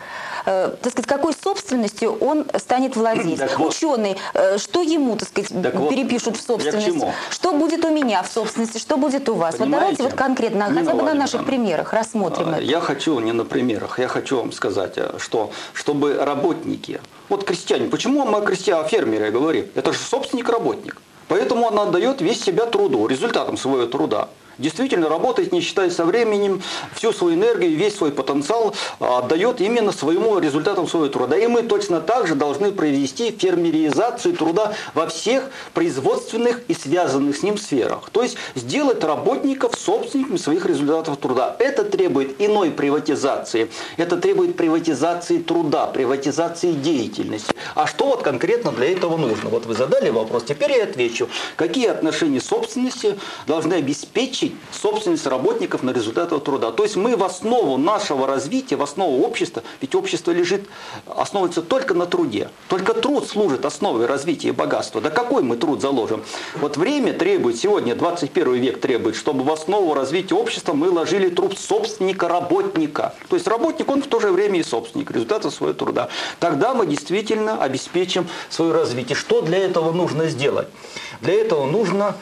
э, так сказать, какой собственностью он станет владеть. Так вот, Ученый, э, что ему, так сказать, так перепишут в собственность, что будет у меня в собственности, что будет у вас. Понимаете? Вот давайте вот конкретно, Нина хотя бы на наших примерах рассмотрим это. Я хочу не на примерах, я хочу вам сказать, что чтобы работники вот крестьянин, почему мы о крестьяне, о фермере говорим? Это же собственник-работник. Поэтому он отдает весь себя труду, результатом своего труда. Действительно работает, не считая со временем, всю свою энергию, весь свой потенциал а, отдает именно своему результатам своего труда. И мы точно так же должны провести фермеризацию труда во всех производственных и связанных с ним сферах. То есть сделать работников собственниками своих результатов труда. Это требует иной приватизации. Это требует приватизации труда, приватизации деятельности. А что вот конкретно для этого нужно? Вот вы задали вопрос, теперь я отвечу. Какие отношения собственности должны обеспечить получить собственность работников на результаты труда. То есть мы в основу нашего развития, в основу общества, ведь общество лежит, основывается только на труде. Только труд служит основой развития и богатства. Да какой мы труд заложим? Вот время требует, сегодня 21 век требует, чтобы в основу развития общества мы ложили труд собственника-работника. То есть работник, он в то же время и собственник результата своего труда. Тогда мы действительно обеспечим свое развитие. Что для этого нужно сделать? Для этого нужно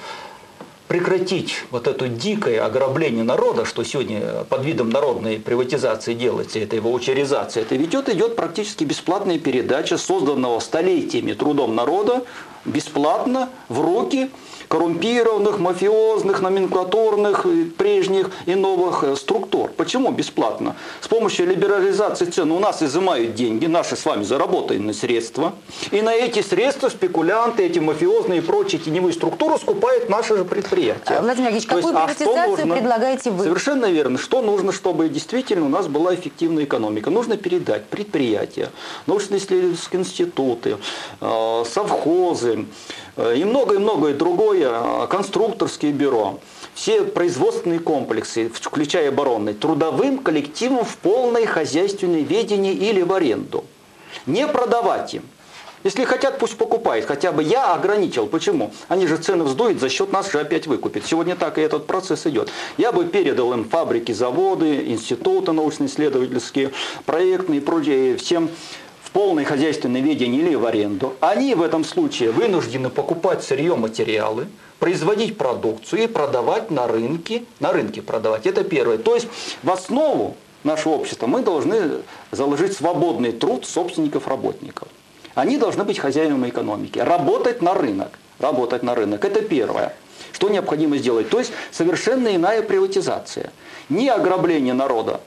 прекратить вот это дикое ограбление народа, что сегодня под видом народной приватизации делается, это его учеризация, это ведет, идет практически бесплатная передача созданного столетиями трудом народа бесплатно в руки коррумпированных, мафиозных, номенклатурных, прежних и новых э, структур. Почему бесплатно? С помощью либерализации цен у нас изымают деньги, наши с вами заработанные средства, и на эти средства спекулянты, эти мафиозные и прочие теневые структуры скупают наши же предприятия. Владимир Ильич, какую есть, приватизацию а нужно? предлагаете вы? Совершенно верно. Что нужно, чтобы действительно у нас была эффективная экономика? Нужно передать предприятия, научно-исследовательские институты, э, совхозы, и многое-многое другое, э, конструкторские бюро, все производственные комплексы, включая оборонные, трудовым коллективом в полное хозяйственное ведение или в аренду. Не продавать им. Если хотят, пусть покупают. Хотя бы я ограничил. Почему? Они же цены вздуют, за счет нас же опять выкупят. Сегодня так и этот процесс идет. Я бы передал им фабрики, заводы, институты научно-исследовательские, проектные и всем полное хозяйственное ведение или в аренду, они в этом случае вынуждены покупать сырье, материалы, производить продукцию и продавать на рынке, на рынке продавать. Это первое. То есть в основу нашего общества мы должны заложить свободный труд собственников работников. Они должны быть хозяевами экономики, работать на рынок. Работать на рынок. Это первое. Что необходимо сделать? То есть совершенно иная приватизация. Не ограбление народа.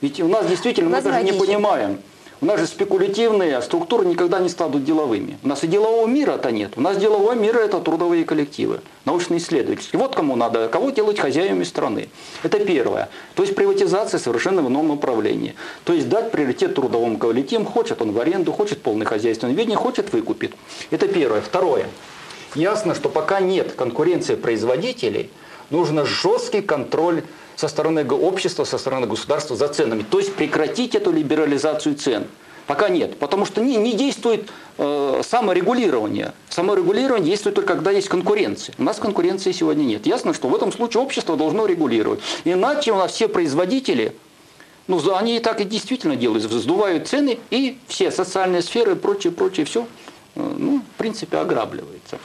Ведь у нас действительно мы даже не понимаем, у нас же спекулятивные а структуры никогда не станут деловыми. У нас и делового мира-то нет. У нас деловой мир – это трудовые коллективы, научно-исследовательские. Вот кому надо, кого делать хозяевами страны. Это первое. То есть приватизация совершенно в ином направлении. То есть дать приоритет трудовому коллективам. Хочет он в аренду, хочет полный хозяйственный вид, не хочет – выкупит. Это первое. Второе. Ясно, что пока нет конкуренции производителей, нужно жесткий контроль со стороны общества, со стороны государства за ценами. То есть прекратить эту либерализацию цен. Пока нет, потому что не, не действует э, саморегулирование. Саморегулирование действует только когда есть конкуренция. У нас конкуренции сегодня нет. Ясно, что в этом случае общество должно регулировать. Иначе у нас все производители, ну, они и так и действительно делают, вздувают цены, и все социальные сферы и прочее, прочее, все, э, ну, в принципе, ограбливается.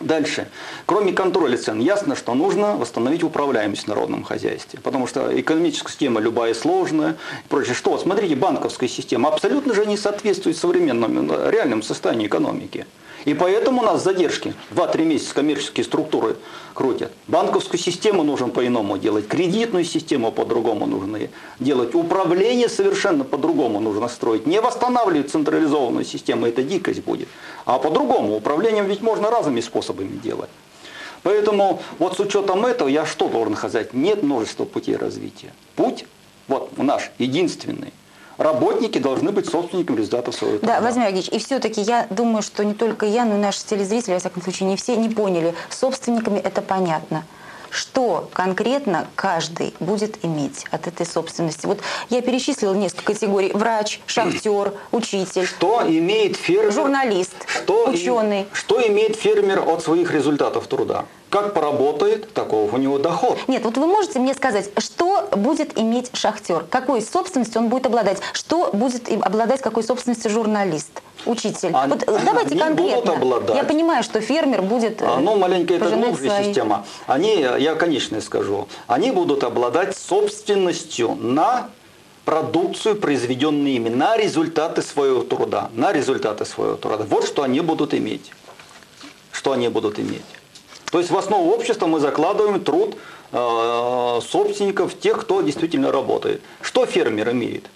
Дальше. Кроме контроля цен, ясно, что нужно восстановить управляемость в народном хозяйстве. Потому что экономическая система любая сложная и прочее. Что? Смотрите, банковская система абсолютно же не соответствует современному реальному состоянию экономики. И поэтому у нас задержки. 2-3 месяца коммерческие структуры крутят. Банковскую систему нужно по-иному делать, кредитную систему по-другому нужно делать, управление совершенно по-другому нужно строить. Не восстанавливать централизованную систему, это дикость будет. А по-другому, управлением ведь можно разными способами делать. Поэтому вот с учетом этого я что должен сказать? Нет множества путей развития. Путь, вот наш, единственный – работники должны быть собственниками результатов своего труда. Да, Владимир Георгиевич, и все-таки я думаю, что не только я, но и наши телезрители, во всяком случае, не все не поняли. Собственниками это понятно что конкретно каждый будет иметь от этой собственности. Вот я перечислила несколько категорий. Врач, шахтер, *clears throat* учитель. Что имеет фермер? Журналист, что ученый. И, что имеет фермер от своих результатов труда? Как поработает, такого у него доход. Нет, вот вы можете мне сказать, что будет иметь шахтер? Какой собственностью он будет обладать? Что будет обладать какой собственностью журналист? Учитель. А, вот э, давайте конкретно. Я понимаю, что фермер будет Ну, маленько это глубже свои... система. Они, я, конечно, скажу, они будут обладать собственностью на продукцию, произведенную ими, на результаты своего труда. На результаты своего труда. Вот что они будут иметь. Что они будут иметь. То есть в основу общества мы закладываем труд э, собственников, тех, кто действительно работает. Что фермер имеет?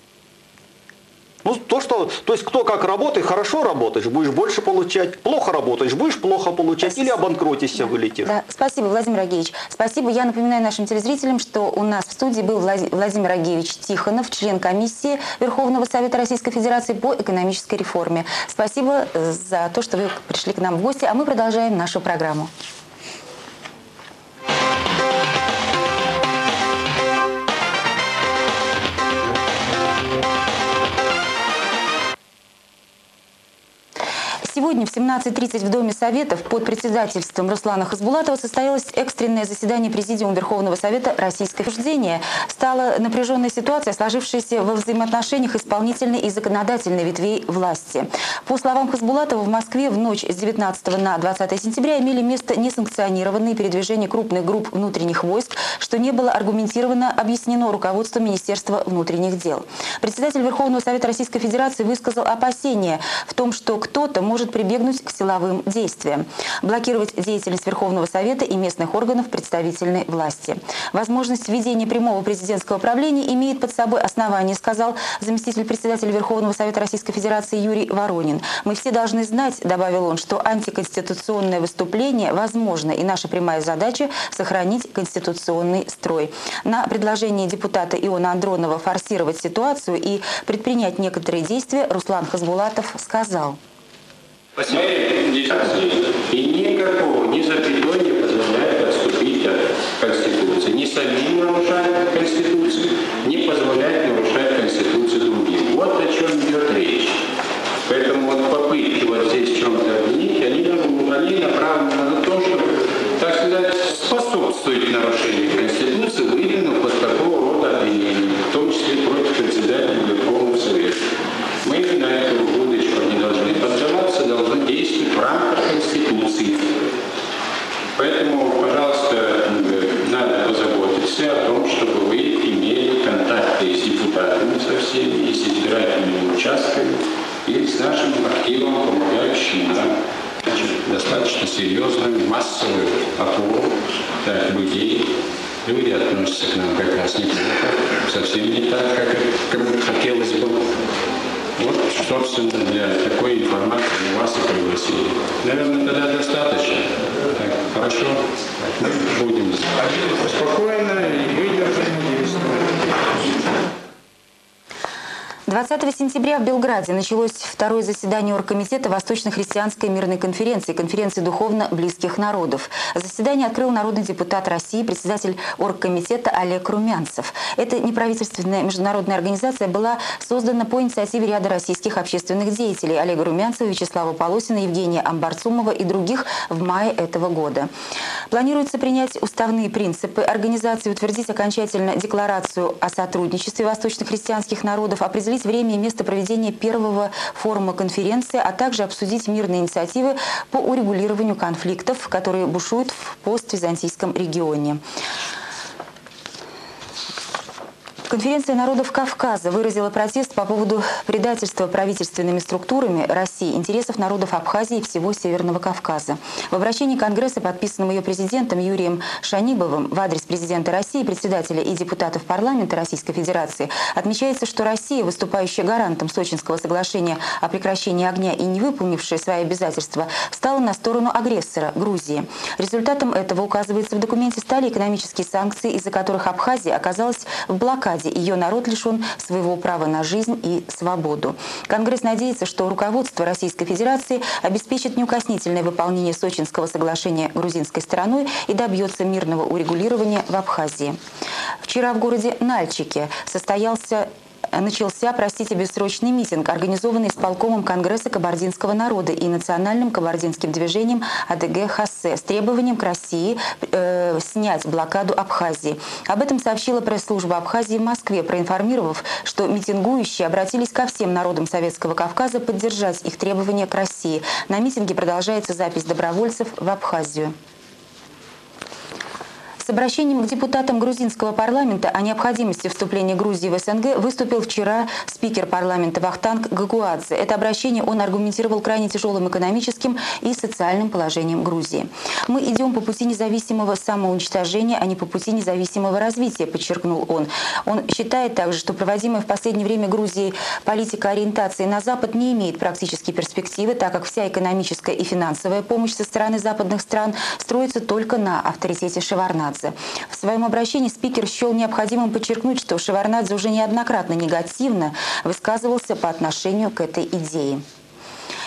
Ну, то, что, то есть кто как работает, хорошо работаешь, будешь больше получать, плохо работаешь, будешь плохо получать или обанкротишься, да. вылетишь. Да. Спасибо, Владимир Агеевич. Спасибо. Я напоминаю нашим телезрителям, что у нас в студии был Владимир Агеевич Тихонов, член комиссии Верховного Совета Российской Федерации по экономической реформе. Спасибо э, за то, что вы пришли к нам в гости, а мы продолжаем нашу программу. Сегодня в 17.30 в Доме Советов под председательством Руслана Хасбулатова состоялось экстренное заседание Президиума Верховного Совета Российской Федерации. Стала напряженная ситуация, сложившаяся во взаимоотношениях исполнительной и законодательной ветвей власти. По словам Хасбулатова, в Москве в ночь с 19 на 20 сентября имели место несанкционированные передвижения крупных групп внутренних войск, что не было аргументированно объяснено руководством Министерства внутренних дел. Председатель Верховного Совета Российской Федерации высказал опасения в том, что кто-то может может прибегнуть к силовым действиям, блокировать деятельность Верховного Совета и местных органов представительной власти. Возможность введения прямого президентского правления имеет под собой основание, сказал заместитель председателя Верховного Совета Российской Федерации Юрий Воронин. Мы все должны знать, добавил он, что антиконституционное выступление возможно, и наша прямая задача – сохранить конституционный строй. На предложение депутата Иона Андронова форсировать ситуацию и предпринять некоторые действия Руслан Хазбулатов сказал – Спасибо. И никакого ни запятой не позволяет отступить от Конституции. Ни самим нарушать Конституцию, не позволяет нарушать Конституцию другим. Вот о чем идет речь. Поэтому вот попытки вот здесь чем-то обвинить, они, они направлены на то, чтобы, так сказать, способствовать нарушению Конституции, выдвинув вот такого рода обвинения, в том числе против председателя Верховного в рамках Конституции. Поэтому, пожалуйста, надо позаботиться о том, чтобы вы имели контакты с депутатами со всеми, и с избирательными участками, и с нашим активом, помогающим нам достаточно серьезную массовую опору так, людей. Люди относятся к нам как раз неплохо, совсем не так, как хотелось бы. Вот, собственно, для такой информации вас и пригласили. Наверное, тогда достаточно. Так, хорошо? Будем спокойно и выдержанно 20 сентября в Белграде началось второе заседание Оргкомитета Восточно-христианской мирной конференции, конференции духовно близких народов. Заседание открыл народный депутат России, председатель Оргкомитета Олег Румянцев. Эта неправительственная международная организация была создана по инициативе ряда российских общественных деятелей Олега Румянцева, Вячеслава Полосина, Евгения Амбарцумова и других в мае этого года. Планируется принять уставные принципы организации, утвердить окончательно декларацию о сотрудничестве восточно-христианских народов, определить время и место проведения первого форума конференции, а также обсудить мирные инициативы по урегулированию конфликтов, которые бушуют в поствизантийском регионе. Конференция народов Кавказа выразила протест по поводу предательства правительственными структурами России интересов народов Абхазии и всего Северного Кавказа. В обращении Конгресса, подписанном ее президентом Юрием Шанибовым в адрес президента России, председателя и депутатов парламента Российской Федерации, отмечается, что Россия, выступающая гарантом Сочинского соглашения о прекращении огня и не выполнившая свои обязательства, стала на сторону агрессора Грузии. Результатом этого, указывается в документе, стали экономические санкции, из-за которых Абхазия оказалась в блокаде блокаде. Ее народ лишен своего права на жизнь и свободу. Конгресс надеется, что руководство Российской Федерации обеспечит неукоснительное выполнение Сочинского соглашения грузинской стороной и добьется мирного урегулирования в Абхазии. Вчера в городе Нальчике состоялся начался, простите, бессрочный митинг, организованный исполкомом Конгресса кабардинского народа и национальным кабардинским движением АДГ ХАССЕ с требованием к России э, снять блокаду Абхазии. Об этом сообщила пресс-служба Абхазии в Москве, проинформировав, что митингующие обратились ко всем народам Советского Кавказа поддержать их требования к России. На митинге продолжается запись добровольцев в Абхазию. С обращением к депутатам грузинского парламента о необходимости вступления Грузии в СНГ выступил вчера спикер парламента Вахтанг Гагуадзе. Это обращение он аргументировал крайне тяжелым экономическим и социальным положением Грузии. «Мы идем по пути независимого самоуничтожения, а не по пути независимого развития», подчеркнул он. Он считает также, что проводимая в последнее время Грузии политика ориентации на Запад не имеет практической перспективы, так как вся экономическая и финансовая помощь со стороны западных стран строится только на авторитете Шеварнадзе. В своем обращении спикер счел необходимым подчеркнуть, что Шеварнадзе уже неоднократно негативно высказывался по отношению к этой идее.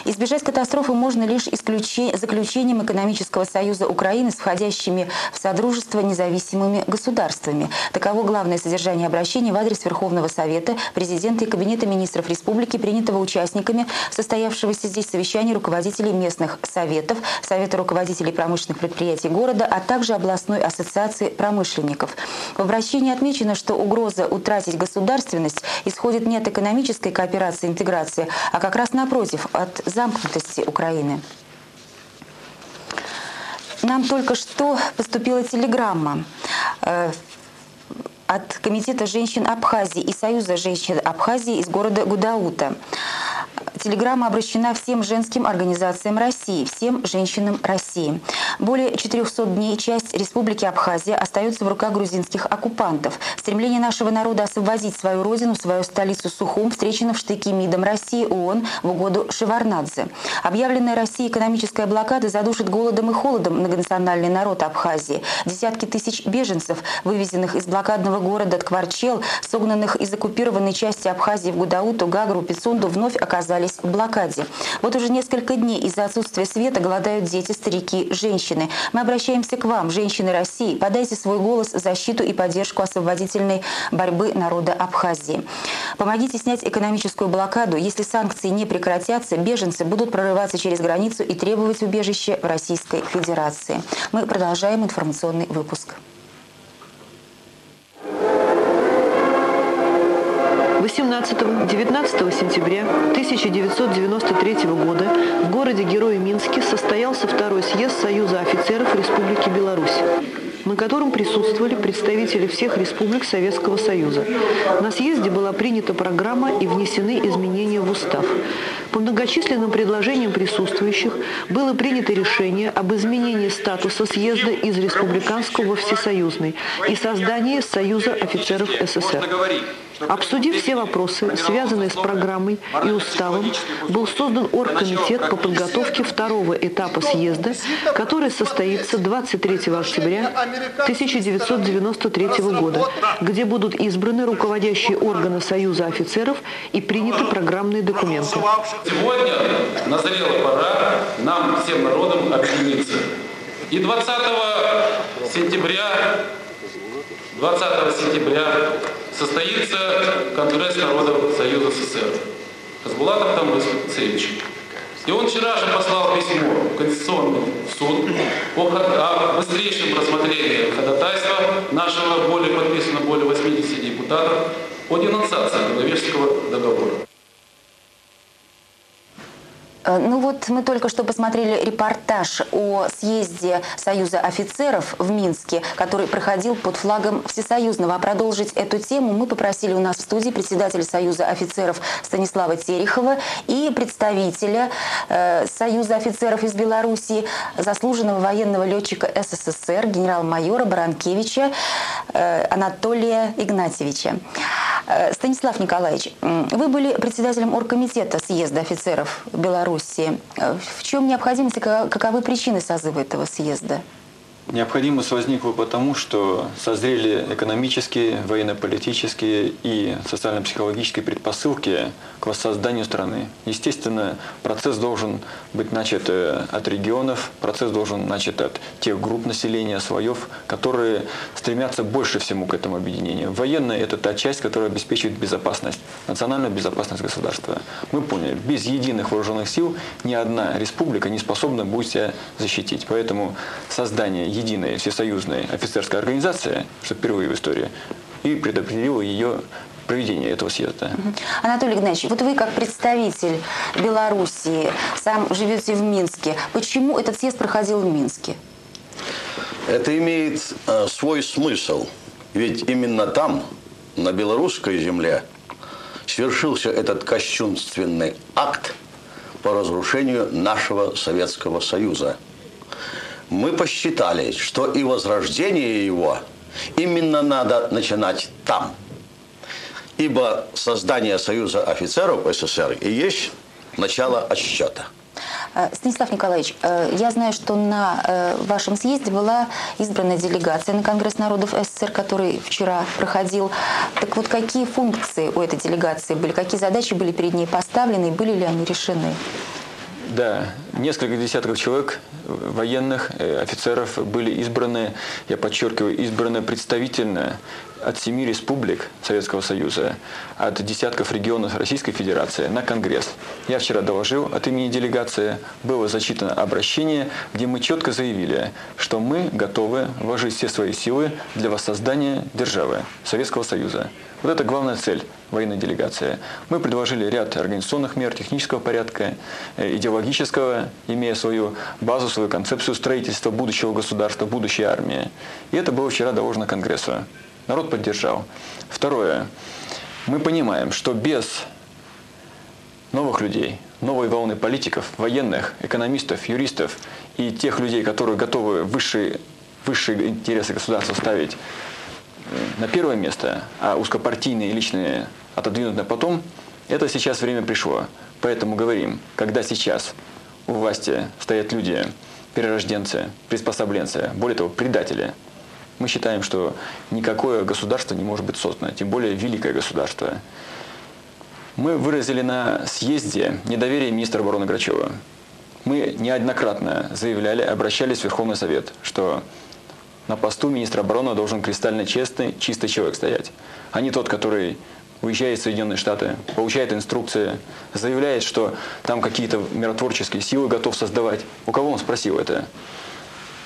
Избежать катастрофы можно лишь заключением экономического союза Украины с входящими в Содружество независимыми государствами. Таково главное содержание обращения в адрес Верховного Совета, президента и Кабинета министров республики, принятого участниками состоявшегося здесь совещания руководителей местных советов, Совета руководителей промышленных предприятий города, а также областной ассоциации промышленников. В обращении отмечено, что угроза утратить государственность исходит не от экономической кооперации и интеграции, а как раз напротив, от замкнутости Украины. Нам только что поступила телеграмма э, от Комитета женщин Абхазии и Союза женщин Абхазии из города Гудаута. Телеграмма обращена всем женским организациям России, всем женщинам России. Более 400 дней часть Республики Абхазия остается в руках грузинских оккупантов. Стремление нашего народа освободить свою родину, свою столицу Сухум встречено в штыки МИДом России ООН в угоду Шеварнадзе. Объявленная Россией экономическая блокада задушит голодом и холодом многонациональный народ Абхазии. Десятки тысяч беженцев, вывезенных из блокадного города Ткварчел, согнанных из оккупированной части Абхазии в Гудауту, Гагру, Пицунду, вновь оказались в блокаде. Вот уже несколько дней из-за отсутствия света голодают дети, старики, женщины. Мы обращаемся к вам, женщины России. Подайте свой голос защиту и поддержку освободительной борьбы народа Абхазии. Помогите снять экономическую блокаду. Если санкции не прекратятся, беженцы будут прорываться через границу и требовать убежища в Российской Федерации. Мы продолжаем информационный выпуск. 18-19 сентября 1993 года в городе Герои Минске состоялся второй съезд Союза офицеров Республики Беларусь на котором присутствовали представители всех республик Советского Союза. На съезде была принята программа и внесены изменения в устав. По многочисленным предложениям присутствующих было принято решение об изменении статуса съезда из республиканского во всесоюзный и создании Союза офицеров СССР. Обсудив все вопросы, связанные с программой и уставом, был создан оргкомитет по подготовке второго этапа съезда, который состоится 23 октября 1993 года, где будут избраны руководящие органы Союза офицеров и приняты программные документы. Сегодня назрела пора нам всем народам объединиться. И 20 сентября 20 сентября состоится Конгресс народов Союза СССР с Булатом Тамбысевичем. И он вчера же послал письмо в Конституционный суд о быстрейшем рассмотрении ходатайства нашего более подписано более 80 депутатов о денонсации Беловежского договора. Э, ну вот мы только что посмотрели репортаж о съезде Союза офицеров в Минске, который проходил под флагом Всесоюзного. А продолжить эту тему мы попросили у нас в студии председателя Союза офицеров Станислава Терехова и представителя э, Союза офицеров из Белоруссии, заслуженного военного летчика СССР, генерал-майора Баранкевича э, Анатолия Игнатьевича. Э, Станислав Николаевич, вы были председателем оргкомитета съезда офицеров Беларуси. Э, в чем необходимость и каковы причины созыва этого съезда? Необходимость возникла потому, что созрели экономические, военно-политические и социально-психологические предпосылки к воссозданию страны. Естественно, процесс должен быть начат э, от регионов, процесс должен начат от тех групп населения, слоев, которые стремятся больше всему к этому объединению. Военная – это та часть, которая обеспечивает безопасность, национальную безопасность государства. Мы поняли, без единых вооруженных сил ни одна республика не способна будет себя защитить. Поэтому создание единая всесоюзная офицерская организация, что впервые в истории, и предопределила ее проведение этого съезда. Анатолий Игнатьевич, вот вы как представитель Белоруссии, сам живете в Минске. Почему этот съезд проходил в Минске? Это имеет э, свой смысл. Ведь именно там, на белорусской земле, свершился этот кощунственный акт по разрушению нашего Советского Союза. Мы посчитали, что и возрождение его именно надо начинать там. Ибо создание Союза офицеров СССР и есть начало отсчета. Э, Станислав Николаевич, э, я знаю, что на э, вашем съезде была избрана делегация на Конгресс народов СССР, который вчера проходил. Так вот, какие функции у этой делегации были, какие задачи были перед ней поставлены и были ли они решены? Да, несколько десятков человек, военных, офицеров были избраны, я подчеркиваю, избраны представительно от семи республик Советского Союза, от десятков регионов Российской Федерации на Конгресс. Я вчера доложил от имени делегации, было зачитано обращение, где мы четко заявили, что мы готовы вложить все свои силы для воссоздания державы Советского Союза. Вот это главная цель военной делегации. Мы предложили ряд организационных мер, технического порядка, э, идеологического, имея свою базу, свою концепцию строительства будущего государства, будущей армии. И это было вчера доложено Конгрессу. Народ поддержал. Второе. Мы понимаем, что без новых людей, новой волны политиков, военных, экономистов, юристов и тех людей, которые готовы высшие, высшие интересы государства ставить на первое место, а узкопартийные и личные отодвинуть на потом, это сейчас время пришло. Поэтому говорим, когда сейчас у власти стоят люди, перерожденцы, приспособленцы, более того, предатели – мы считаем, что никакое государство не может быть создано, тем более великое государство. Мы выразили на съезде недоверие министра обороны Грачева. Мы неоднократно заявляли, обращались в Верховный Совет, что на посту министра обороны должен кристально честный, чистый человек стоять, а не тот, который уезжает в Соединенные Штаты, получает инструкции, заявляет, что там какие-то миротворческие силы готов создавать. У кого он спросил это?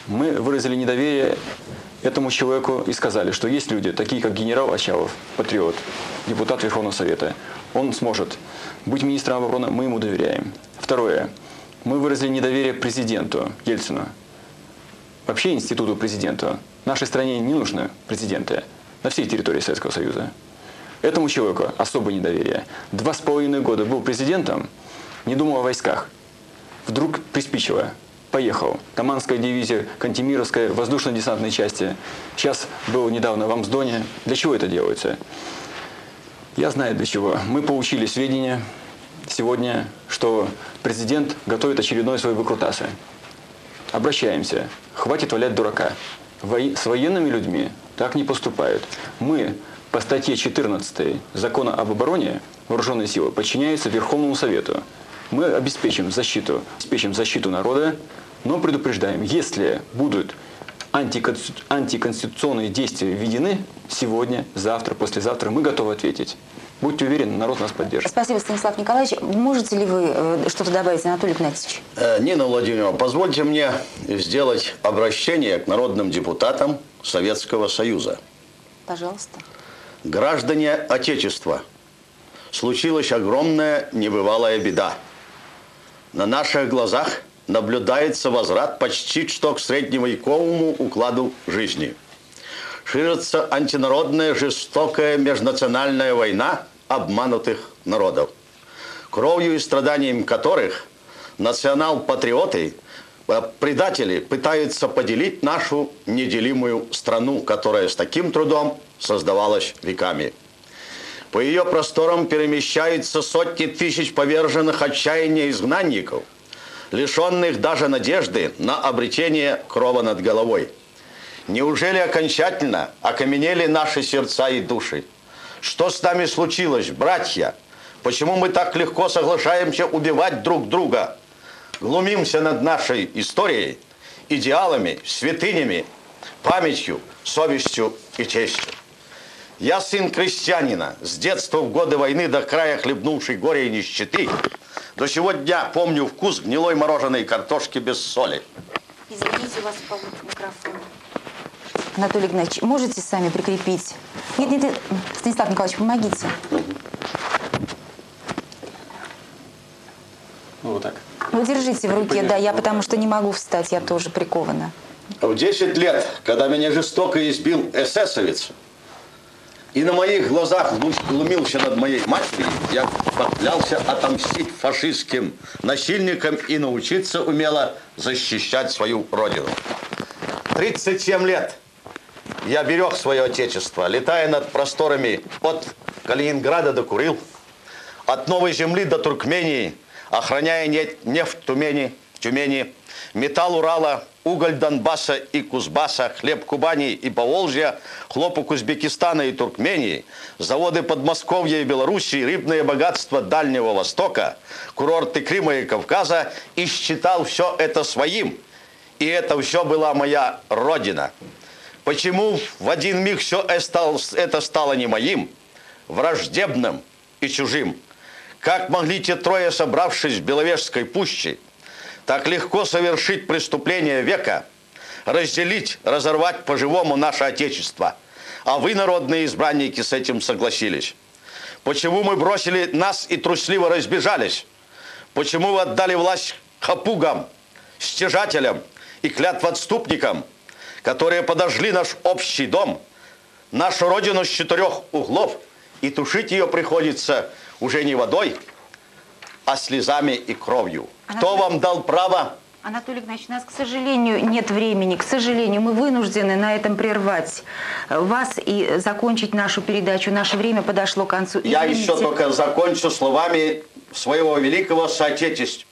Мы выразили недоверие этому человеку и сказали, что есть люди, такие как генерал Ачалов, патриот, депутат Верховного Совета. Он сможет быть министром обороны, мы ему доверяем. Второе. Мы выразили недоверие президенту Ельцину. Вообще институту президента. Нашей стране не нужны президенты на всей территории Советского Союза. Этому человеку особое недоверие. Два с половиной года был президентом, не думал о войсках. Вдруг приспичило поехал. Таманская дивизия, Кантемировская, воздушно-десантной части. Сейчас был недавно в Амсдоне. Для чего это делается? Я знаю для чего. Мы получили сведения сегодня, что президент готовит очередной свой выкрутасы. Обращаемся. Хватит валять дурака. С военными людьми так не поступают. Мы по статье 14 Закона об обороне вооруженные силы подчиняются Верховному Совету. Мы обеспечим защиту, обеспечим защиту народа, но предупреждаем, если будут антиконституционные действия введены сегодня, завтра, послезавтра, мы готовы ответить. Будьте уверены, народ нас поддержит. Спасибо, Станислав Николаевич. Можете ли вы э, что-то добавить, Анатолий Игнатьевич? Э, Нина Владимировна, позвольте мне сделать обращение к народным депутатам Советского Союза. Пожалуйста. Граждане Отечества, случилась огромная небывалая беда. На наших глазах наблюдается возврат почти что к средневековому укладу жизни. Ширится антинародная жестокая межнациональная война обманутых народов, кровью и страданиями которых национал-патриоты, э, предатели пытаются поделить нашу неделимую страну, которая с таким трудом создавалась веками. По ее просторам перемещаются сотни тысяч поверженных отчаяния изгнанников – лишенных даже надежды на обретение крова над головой. Неужели окончательно окаменели наши сердца и души? Что с нами случилось, братья? Почему мы так легко соглашаемся убивать друг друга? Глумимся над нашей историей, идеалами, святынями, памятью, совестью и честью. Я сын крестьянина, с детства в годы войны до края хлебнувший горе и нищеты, до сегодня помню вкус гнилой мороженой картошки без соли. Извините, у вас получше микрофон. Анатолий Игнатьевич, можете сами прикрепить? Нет, нет, нет. Станислав Николаевич, помогите. Ну, вот так. Вы держите в руке, да, я потому что не могу встать, я тоже прикована. В 10 лет, когда меня жестоко избил эсэсовец, и на моих глазах глумился над моей матерью, я поклялся отомстить фашистским насильникам и научиться умело защищать свою родину. 37 лет я берег свое отечество, летая над просторами от Калининграда до Курил, от Новой Земли до Туркмении, охраняя нефть Тюмени, Тюмени, металл Урала, уголь Донбасса и Кузбасса, хлеб Кубани и Поволжья, хлопок Узбекистана и Туркмении, заводы Подмосковья и Белоруссии, рыбное богатство Дальнего Востока, курорты Крыма и Кавказа и считал все это своим. И это все была моя родина. Почему в один миг все это стало не моим, враждебным и чужим? Как могли те трое, собравшись в Беловежской пуще, так легко совершить преступление века, разделить, разорвать по-живому наше Отечество? А вы, народные избранники, с этим согласились. Почему мы бросили нас и трусливо разбежались? Почему вы отдали власть хапугам, стяжателям и клятвоотступникам – которые подожгли наш общий дом, нашу родину с четырех углов, и тушить ее приходится уже не водой, а слезами и кровью. Анатолий... Кто вам дал право? Анатолий Игнатьевич, у нас, к сожалению, нет времени. К сожалению, мы вынуждены на этом прервать вас и закончить нашу передачу. Наше время подошло к концу. Извините. Я еще только закончу словами своего великого соотечественника.